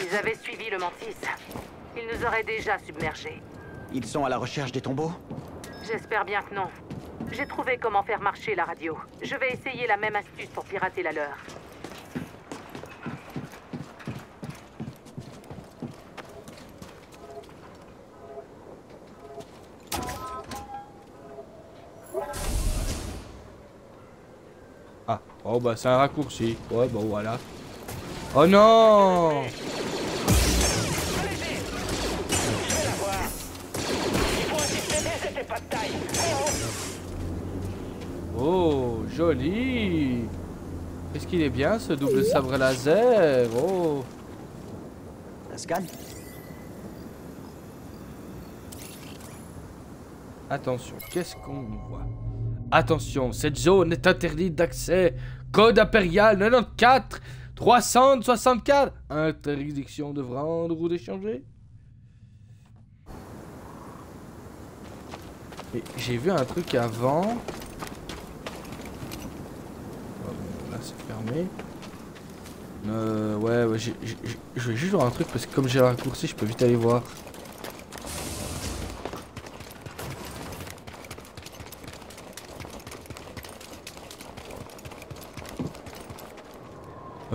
Ils avaient suivi le Mantis. Ils nous auraient déjà submergés. Ils sont à la recherche des tombeaux? J'espère bien que non. J'ai trouvé comment faire marcher la radio. Je vais essayer la même astuce pour pirater la leur. Ah, oh bah c'est un raccourci. Ouais, bon voilà. Oh non Oh, joli Qu'est-ce qu'il est bien ce double sabre laser? Oh Pascal Attention, qu'est-ce qu'on voit? Attention, cette zone est interdite d'accès. Code impérial 94 364. Interdiction de vendre ou d'échanger. J'ai vu un truc avant. Oh, là, c'est fermé. Euh, ouais, ouais, je vais juste voir un truc parce que comme j'ai raccourci, je peux vite aller voir.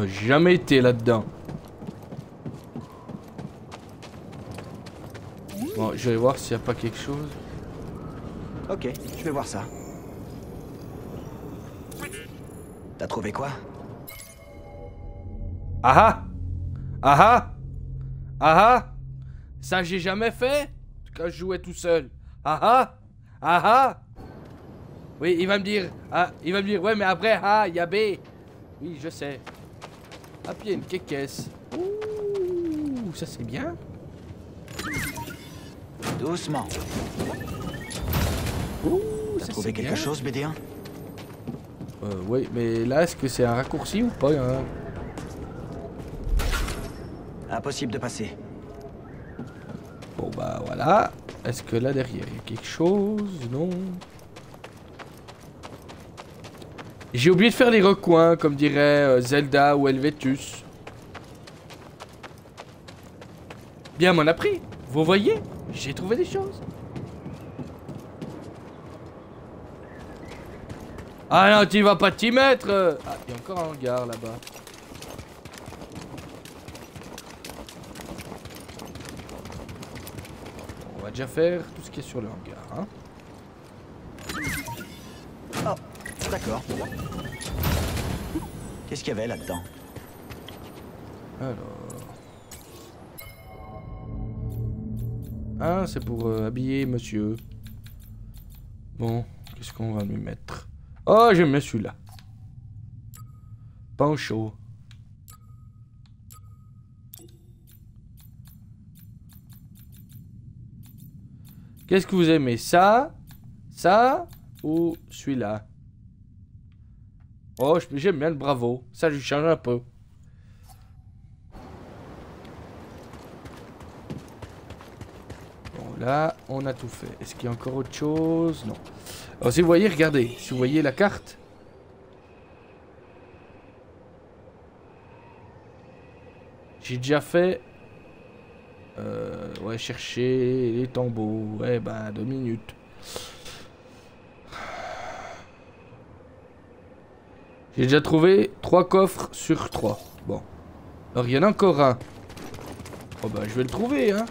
J'ai jamais été là-dedans. Bon, je vais voir s'il n'y a pas quelque chose. Ok, je vais voir ça. T'as trouvé quoi? Ah ah Ah ah Ah ah Ça j'ai jamais fait? Quand je jouais tout seul. Ah ah Ah ah Oui, il va me dire. Ah, il va me dire, ouais, mais après, ah, il y a B. Oui, je sais. Ah, puis il y a une quéquesse. Ouh, ça c'est bien. Doucement. Ouh, T'as trouvé quelque bien. chose, BD1 Euh, oui, mais là, est-ce que c'est un raccourci ou pas hein? Impossible de passer. Bon, bah voilà. Est-ce que là derrière, il y a quelque chose? Non. J'ai oublié de faire les recoins, comme dirait euh, Zelda ou Helvetus. Bien m'en a pris. Vous voyez J'ai trouvé des choses. Ah non, tu vas pas t'y mettre. Ah, il y a encore un hangar là-bas. On va déjà faire tout ce qui est sur le hangar. Hein. D'accord. Qu'est-ce qu'il y avait là-dedans? Alors. Ah, c'est pour euh, habiller monsieur. Bon, qu'est-ce qu'on va lui mettre? Oh, j'aime bien celui-là. Pancho. Qu'est-ce que vous aimez? Ça Ça Ou celui-là? Oh, j'aime bien le bravo. Ça, je change un peu. Bon, là, on a tout fait. Est-ce qu'il y a encore autre chose? Non. Alors, si vous voyez, regardez. Si vous voyez la carte. J'ai déjà fait... Euh, ouais, chercher les tombeaux. Ouais, ben, deux minutes. J'ai déjà trouvé trois coffres sur trois. Bon. Alors, il y en a encore un. Oh bah, je vais le trouver, hein.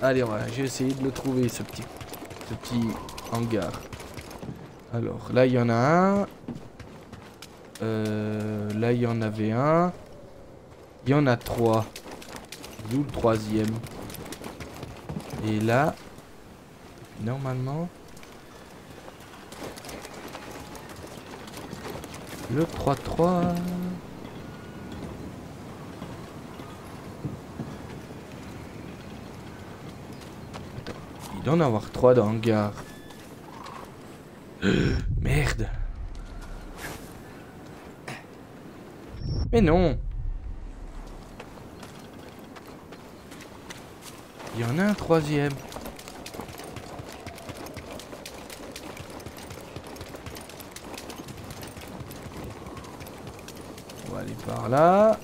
Allez, ouais, j'ai essayé de le trouver, ce petit, ce petit hangar. Alors, là, il y en a un. Euh, là, il y en avait un. Il y en a trois. D'où le troisième. Et là, normalement... Le 3-3... Attends, il doit en avoir 3 dans le hangar. Merde. Mais non. Il y en a un troisième. On va aller par là.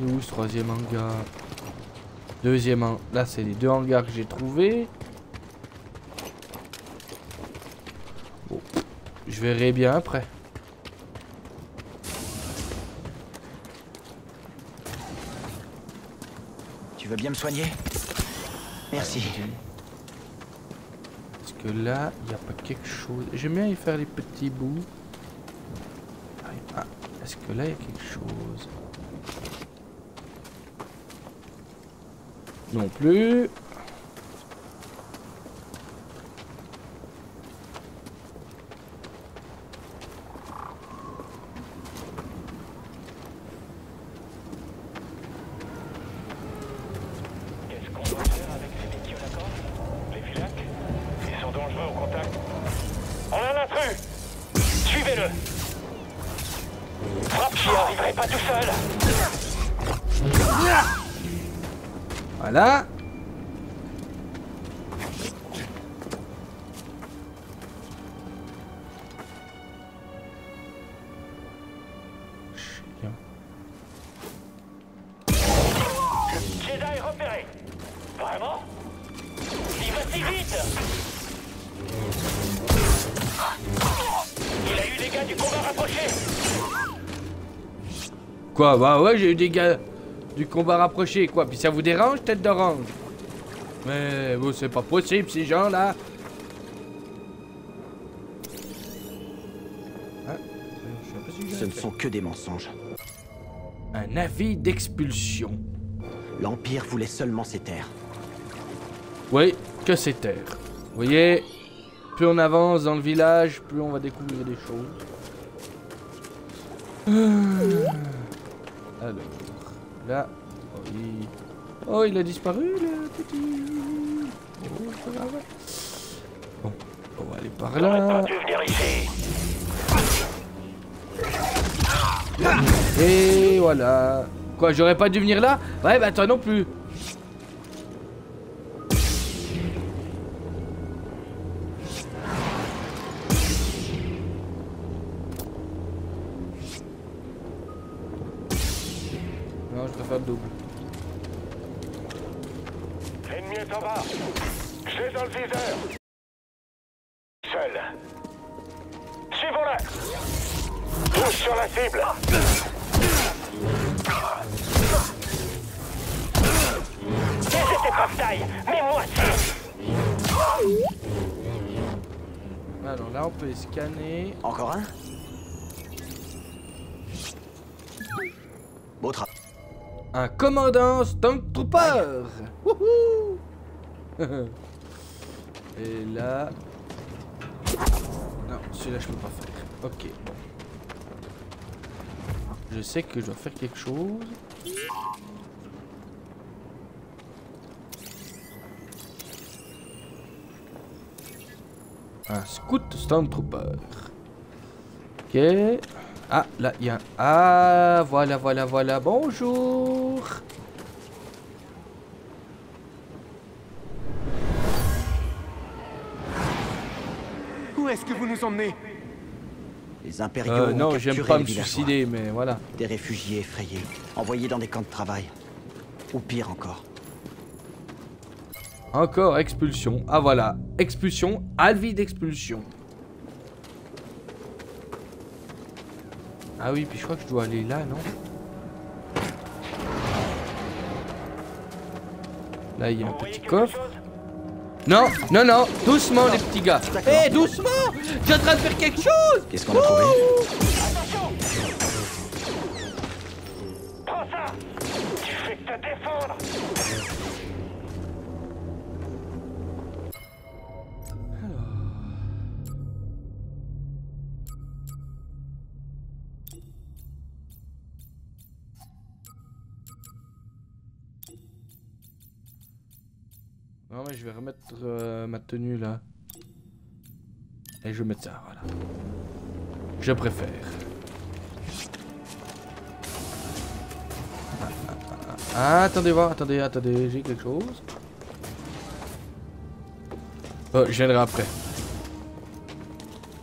Non. Où ce troisième hangar Deuxième hangar. Là, c'est les deux hangars que j'ai trouvés. Bon. Je verrai bien après. Tu veux bien me soigner? Merci. Que là, il n'y a pas quelque chose J'aime bien y faire les petits bouts. Ah, est-ce que là, il y a quelque chose? Non plus. Rapproché Quoi Bah ouais, j'ai eu des gars du combat rapproché, quoi. Puis ça vous dérange, tête d'orange? Mais bon, c'est pas possible, ces gens-là. Ah, si Ce ne sont que des mensonges. Un avis d'expulsion. L'Empire voulait seulement ces terres. Oui, que c'est terre. Vous voyez, plus on avance dans le village, plus on va découvrir des choses. Alors, là, oh il... oh, il a disparu le petit. Oh, grave. Bon, on va aller par là. Et voilà. Quoi, j'aurais pas dû venir là? Ouais, bah toi non plus. Commandant Stormtrooper Wouhou Et là... Non, celui-là je peux pas faire. Ok, bon. Je sais que je dois faire quelque chose. Un scout Stormtrooper. Ok. Ah, là, il y a un... Ah, voilà, voilà, voilà. Bonjour. Où est-ce que vous nous emmenez? Les impériaux Euh, ont non, j'aime pas me suicider, mais voilà. Des réfugiés effrayés, envoyés dans des camps de travail. Ou pire encore. Encore expulsion. Ah voilà, expulsion, avis d'expulsion. Ah oui, puis je crois que je dois aller là, non Là, il y a un petit coffre. Non, non, non, doucement les petits gars. Eh, doucement J'ai en train de faire quelque chose. Qu'est-ce qu'on a trouvé? Attention. Prends ça. Tu fais que te défendre Ah non, mais je vais remettre euh, ma tenue là. Et je vais mettre ça, voilà. Je préfère. Ah, ah, attendez voir, attendez, attendez, j'ai quelque chose. Oh, je viendrai après.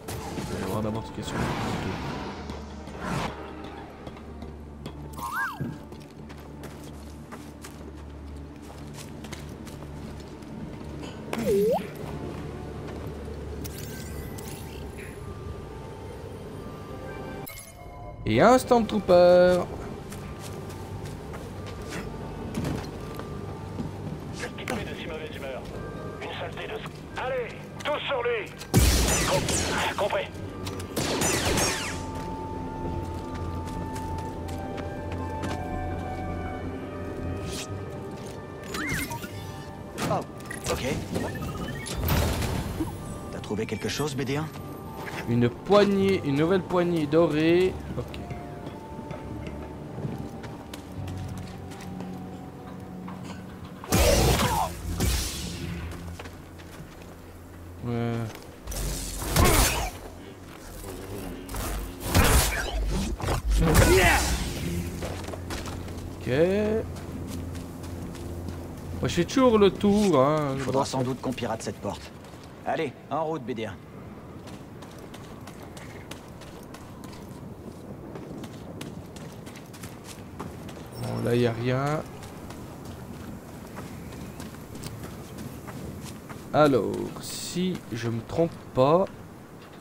Je vais voir d'abord ce qu'il y a sur Et un Stormtrooper. Qu'est-ce qui te met de si mauvaise humeur Une saleté de... Allez, tous sur lui Com- Compris. Oh, ok. T'as trouvé quelque chose, BD1 Une poignée, une nouvelle poignée dorée. Ok. Fais toujours le tour, hein. Faudra sans doute qu'on pirate cette porte. Allez, en route, BD1. Bon, là, il a rien. Alors, si je me trompe pas,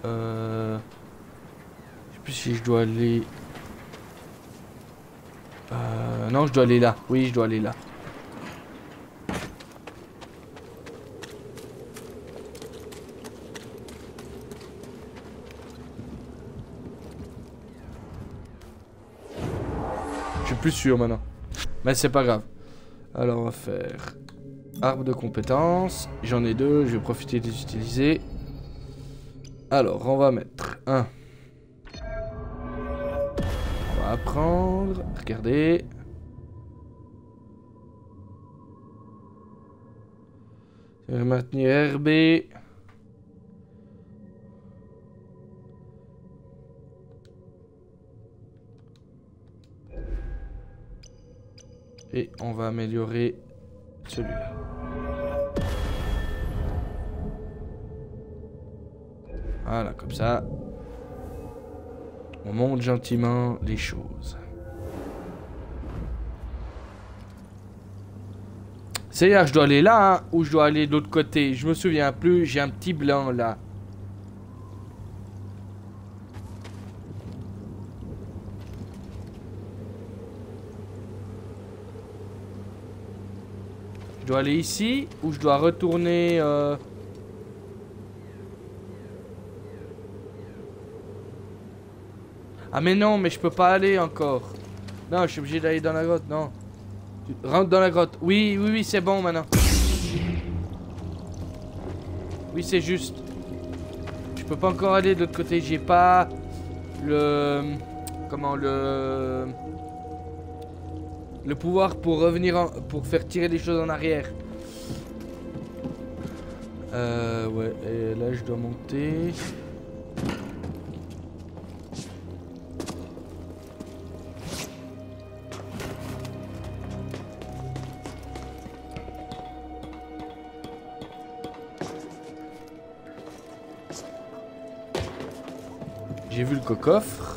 euh, je sais plus si je dois aller. Euh, non, je dois aller là. Oui, je dois aller là. Plus sûr maintenant. Mais c'est pas grave. Alors on va faire arbre de compétences. J'en ai deux, je vais profiter de les utiliser. Alors on va mettre un. On va apprendre. Regardez. Maintenir RB. Et on va améliorer celui-là. Voilà, comme ça. On monte gentiment les choses. C'est-à-dire, je dois aller là, hein, ou je dois aller de l'autre côté. Je me souviens plus, j'ai un petit blanc là. Dois aller ici ou je dois retourner euh... Ah mais non, mais je peux pas aller encore. Non, je suis obligé d'aller dans la grotte, non. Tu- Rentre dans la grotte. Oui, oui, oui, c'est bon maintenant. Oui, c'est juste. Je peux pas encore aller de l'autre côté. J'ai pas le comment le le pouvoir pour revenir en... pour faire tirer les choses en arrière. Euh ouais, et là je dois monter. J'ai vu le cocoffre.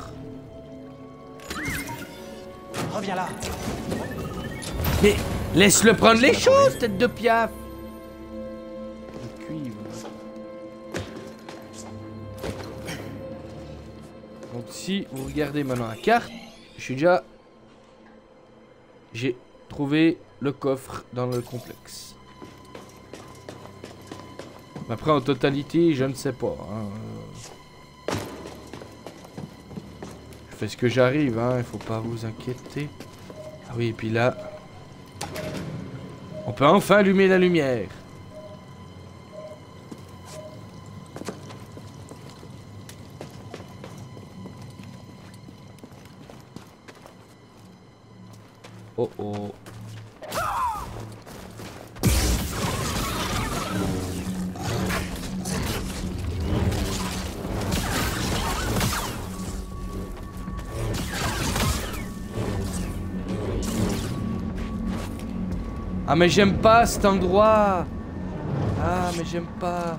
Laisse-le prendre les choses, tête de piaf. Donc si vous regardez maintenant la carte, je suis déjà... J'ai trouvé le coffre dans le complexe. Mais Après en totalité, je ne sais pas. hein. Je fais ce que j'arrive, hein, il faut pas vous inquiéter. Ah oui, et puis là... On peut enfin allumer la lumière. Oh oh. Ah mais j'aime pas cet endroit. Ah mais j'aime pas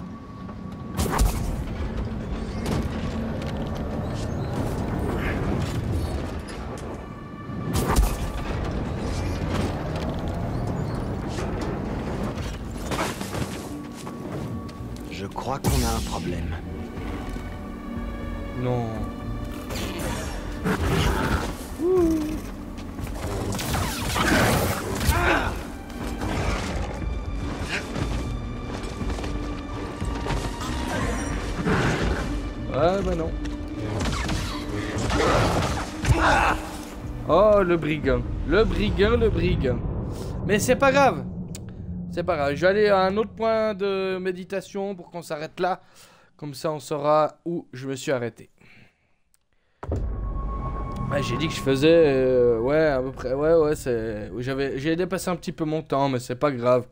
le brigand. Le brigand, le brigand. Mais c'est pas grave. C'est pas grave. Je vais aller à un autre point de méditation pour qu'on s'arrête là. Comme ça on saura où je me suis arrêté. J'ai dit que je faisais euh, ouais à peu près ouais ouais c'est j'ai dépassé un petit peu mon temps mais c'est pas grave.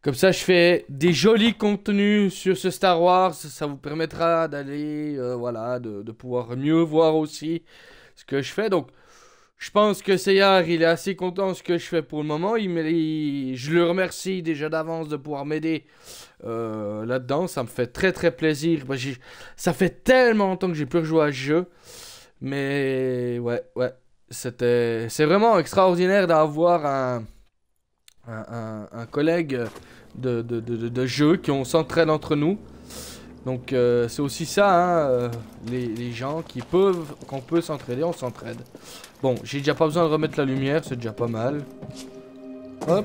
Comme ça je fais des jolis contenus sur ce Star Wars, ça vous permettra d'aller euh, voilà de pouvoir mieux voir aussi ce que je fais donc je pense que Seyar, il est assez content de ce que je fais pour le moment. Il, il- je le remercie déjà d'avance de pouvoir m'aider euh, là-dedans. Ça me fait très très plaisir. Bah, ça fait tellement longtemps que j'ai plus rejoué à ce jeu. Mais ouais, ouais. C'était, c'est vraiment extraordinaire d'avoir un, un, un- collègue de, de, de, de- de jeu qui on s'entraide entre nous. Donc euh, c'est aussi ça, hein, euh, les, gens qui peuvent, qu'on peut s'entraider, on s'entraide. Bon, j'ai déjà pas besoin de remettre la lumière, c'est déjà pas mal. Hop.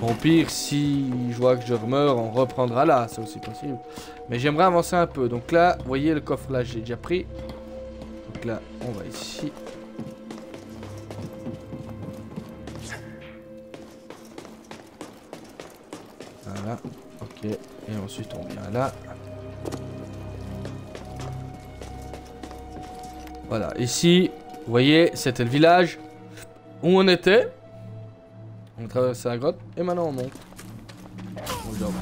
Bon, pire, si je vois que je meurs, on reprendra là, c'est aussi possible. Mais j'aimerais avancer un peu. Donc là, vous voyez, le coffre là, j'ai déjà pris. Donc là, on va ici. Voilà, ok. Et ensuite, on vient là. Voilà, ici, vous voyez, c'était le village où on était. On traversait la grotte et maintenant on monte. Job.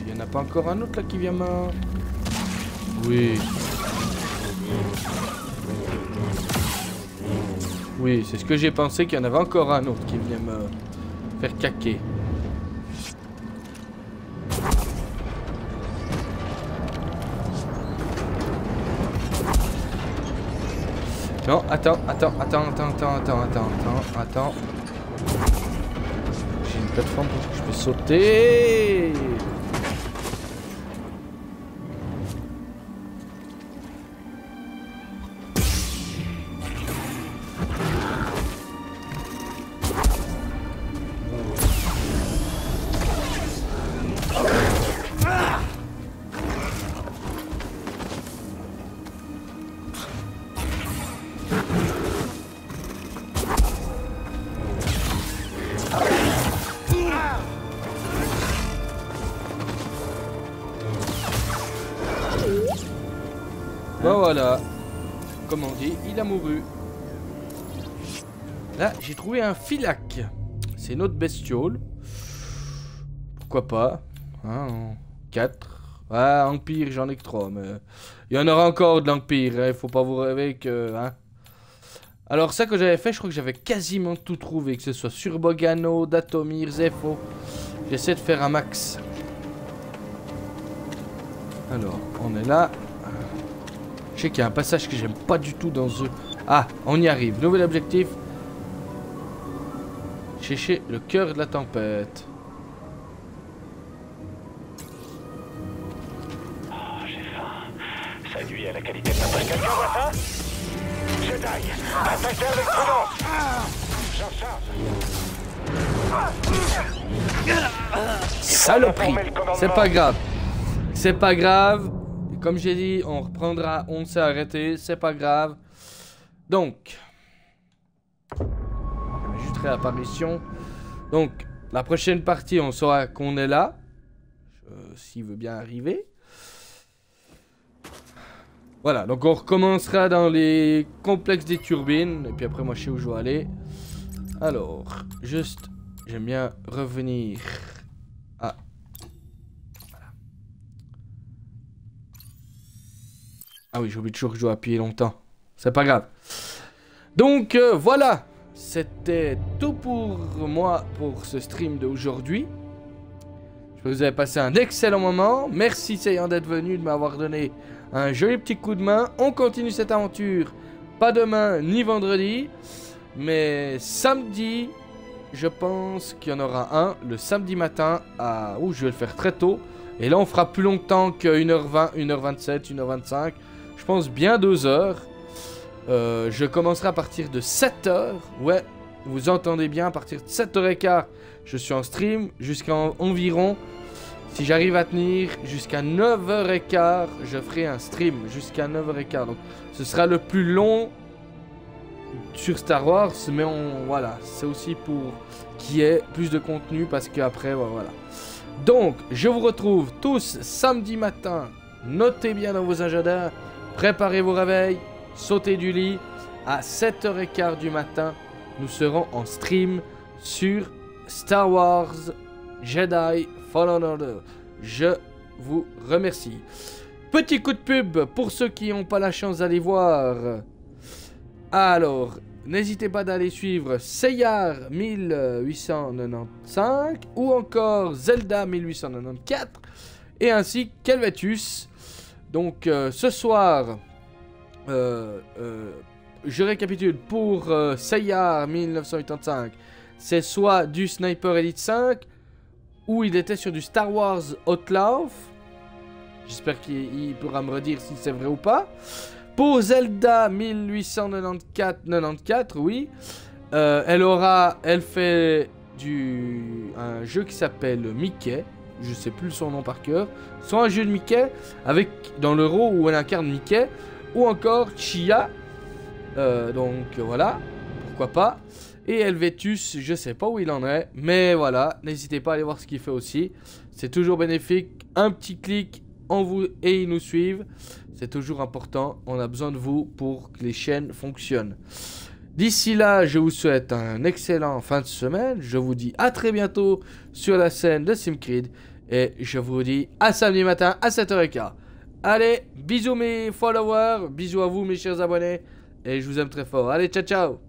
Il y en a pas encore un autre là qui vient mort Oui. Oui, c'est ce que j'ai pensé qu'il y en avait encore un autre qui venait me faire caquer. Non, attends, attends, attends, attends, attends, attends, attends, attends. J'ai une plateforme pour que je peux sauter. Filac. C'est notre bestiole. Pourquoi pas? Hein, 4. Ouais, Empire, j'en ai que 3. Mais il y en aura encore de l'Empire. Il faut pas vous rêver que. Hein. Alors, ça que j'avais fait, je crois que j'avais quasiment tout trouvé. Que ce soit sur Bogano, Datomir, Zepho. J'essaie de faire un max. Alors, on est là. Je sais qu'il y a un passage que j'aime pas du tout dans ce... Ah, on y arrive. Nouvel objectif. Chercher le cœur de la tempête. Oh, j'ai faim. Ça nuit à la qualité de notre Quelqu'un voit ça? Jedi, attaquez avec prudence J'en charge Saloperie. C'est pas grave. C'est pas grave. Comme j'ai dit, on reprendra. On s'est arrêté. C'est pas grave. Donc. Réapparition. Donc, la prochaine partie, on saura qu'on est là. Euh, S'il veut bien arriver. Voilà, donc on recommencera dans les complexes des turbines. Et puis après, moi, je sais où je dois aller. Alors, juste, j'aime bien revenir à... Ah oui, j'oublie toujours que je dois appuyer longtemps. C'est pas grave. Donc euh, voilà, c'était tout pour moi pour ce stream d'aujourd'hui. Je vous avez passé un excellent moment. Merci Seyant d'être venu, de m'avoir donné un joli petit coup de main. On continue cette aventure, pas demain ni vendredi, mais samedi, je pense qu'il y en aura un le samedi matin à... Ouh, je vais le faire très tôt. Et là, on fera plus longtemps que 1h20, 1h27, 1h25. Je pense bien 2 heures. Euh, je commencerai à partir de 7h. Ouais, vous entendez bien, à partir de 7h15, je suis en stream jusqu'à environ, si j'arrive à tenir, jusqu'à 9h15, je ferai un stream jusqu'à 9h15. Donc, ce sera le plus long sur Star Wars, mais voilà, c'est aussi pour qu'il y ait plus de contenu parce qu'après, voilà. Donc, je vous retrouve tous samedi matin. Notez bien dans vos agendas, préparez vos réveils, sautez du lit. À 7h15 du matin, nous serons en stream sur Star Wars Jedi Fallen Order. Je vous remercie. Petit coup de pub pour ceux qui n'ont pas la chance d'aller voir. Alors, n'hésitez pas d'aller suivre Seyar 1895 ou encore Zelda 1894 et ainsi qu'Helvetus. Donc euh, ce soir, euh, euh, je récapitule pour Seyar 1985, c'est soit du Sniper Elite 5 ou il était sur du Star Wars Outlaw. J'espère qu'il pourra me redire si c'est vrai ou pas. Pour Zelda 1894-94, oui. Euh, elle aura, elle fait du un jeu qui s'appelle Mickey. Je sais plus son nom par cœur. Soit un jeu de Mickey avec dans l'euro où elle incarne Mickey, ou encore Chia. Euh, donc voilà, pourquoi pas. Et Helvetus, je sais pas où il en est, mais voilà, n'hésitez pas à aller voir ce qu'il fait aussi. C'est toujours bénéfique. Un petit clic en vous et ils nous suivent. C'est toujours important. On a besoin de vous pour que les chaînes fonctionnent. D'ici là, je vous souhaite un excellent fin de semaine. Je vous dis à très bientôt sur la scène de Simcreed. Et je vous dis à samedi matin à 7h15. Allez, bisous mes followers, bisous à vous mes chers abonnés. Et je vous aime très fort. Allez, ciao ciao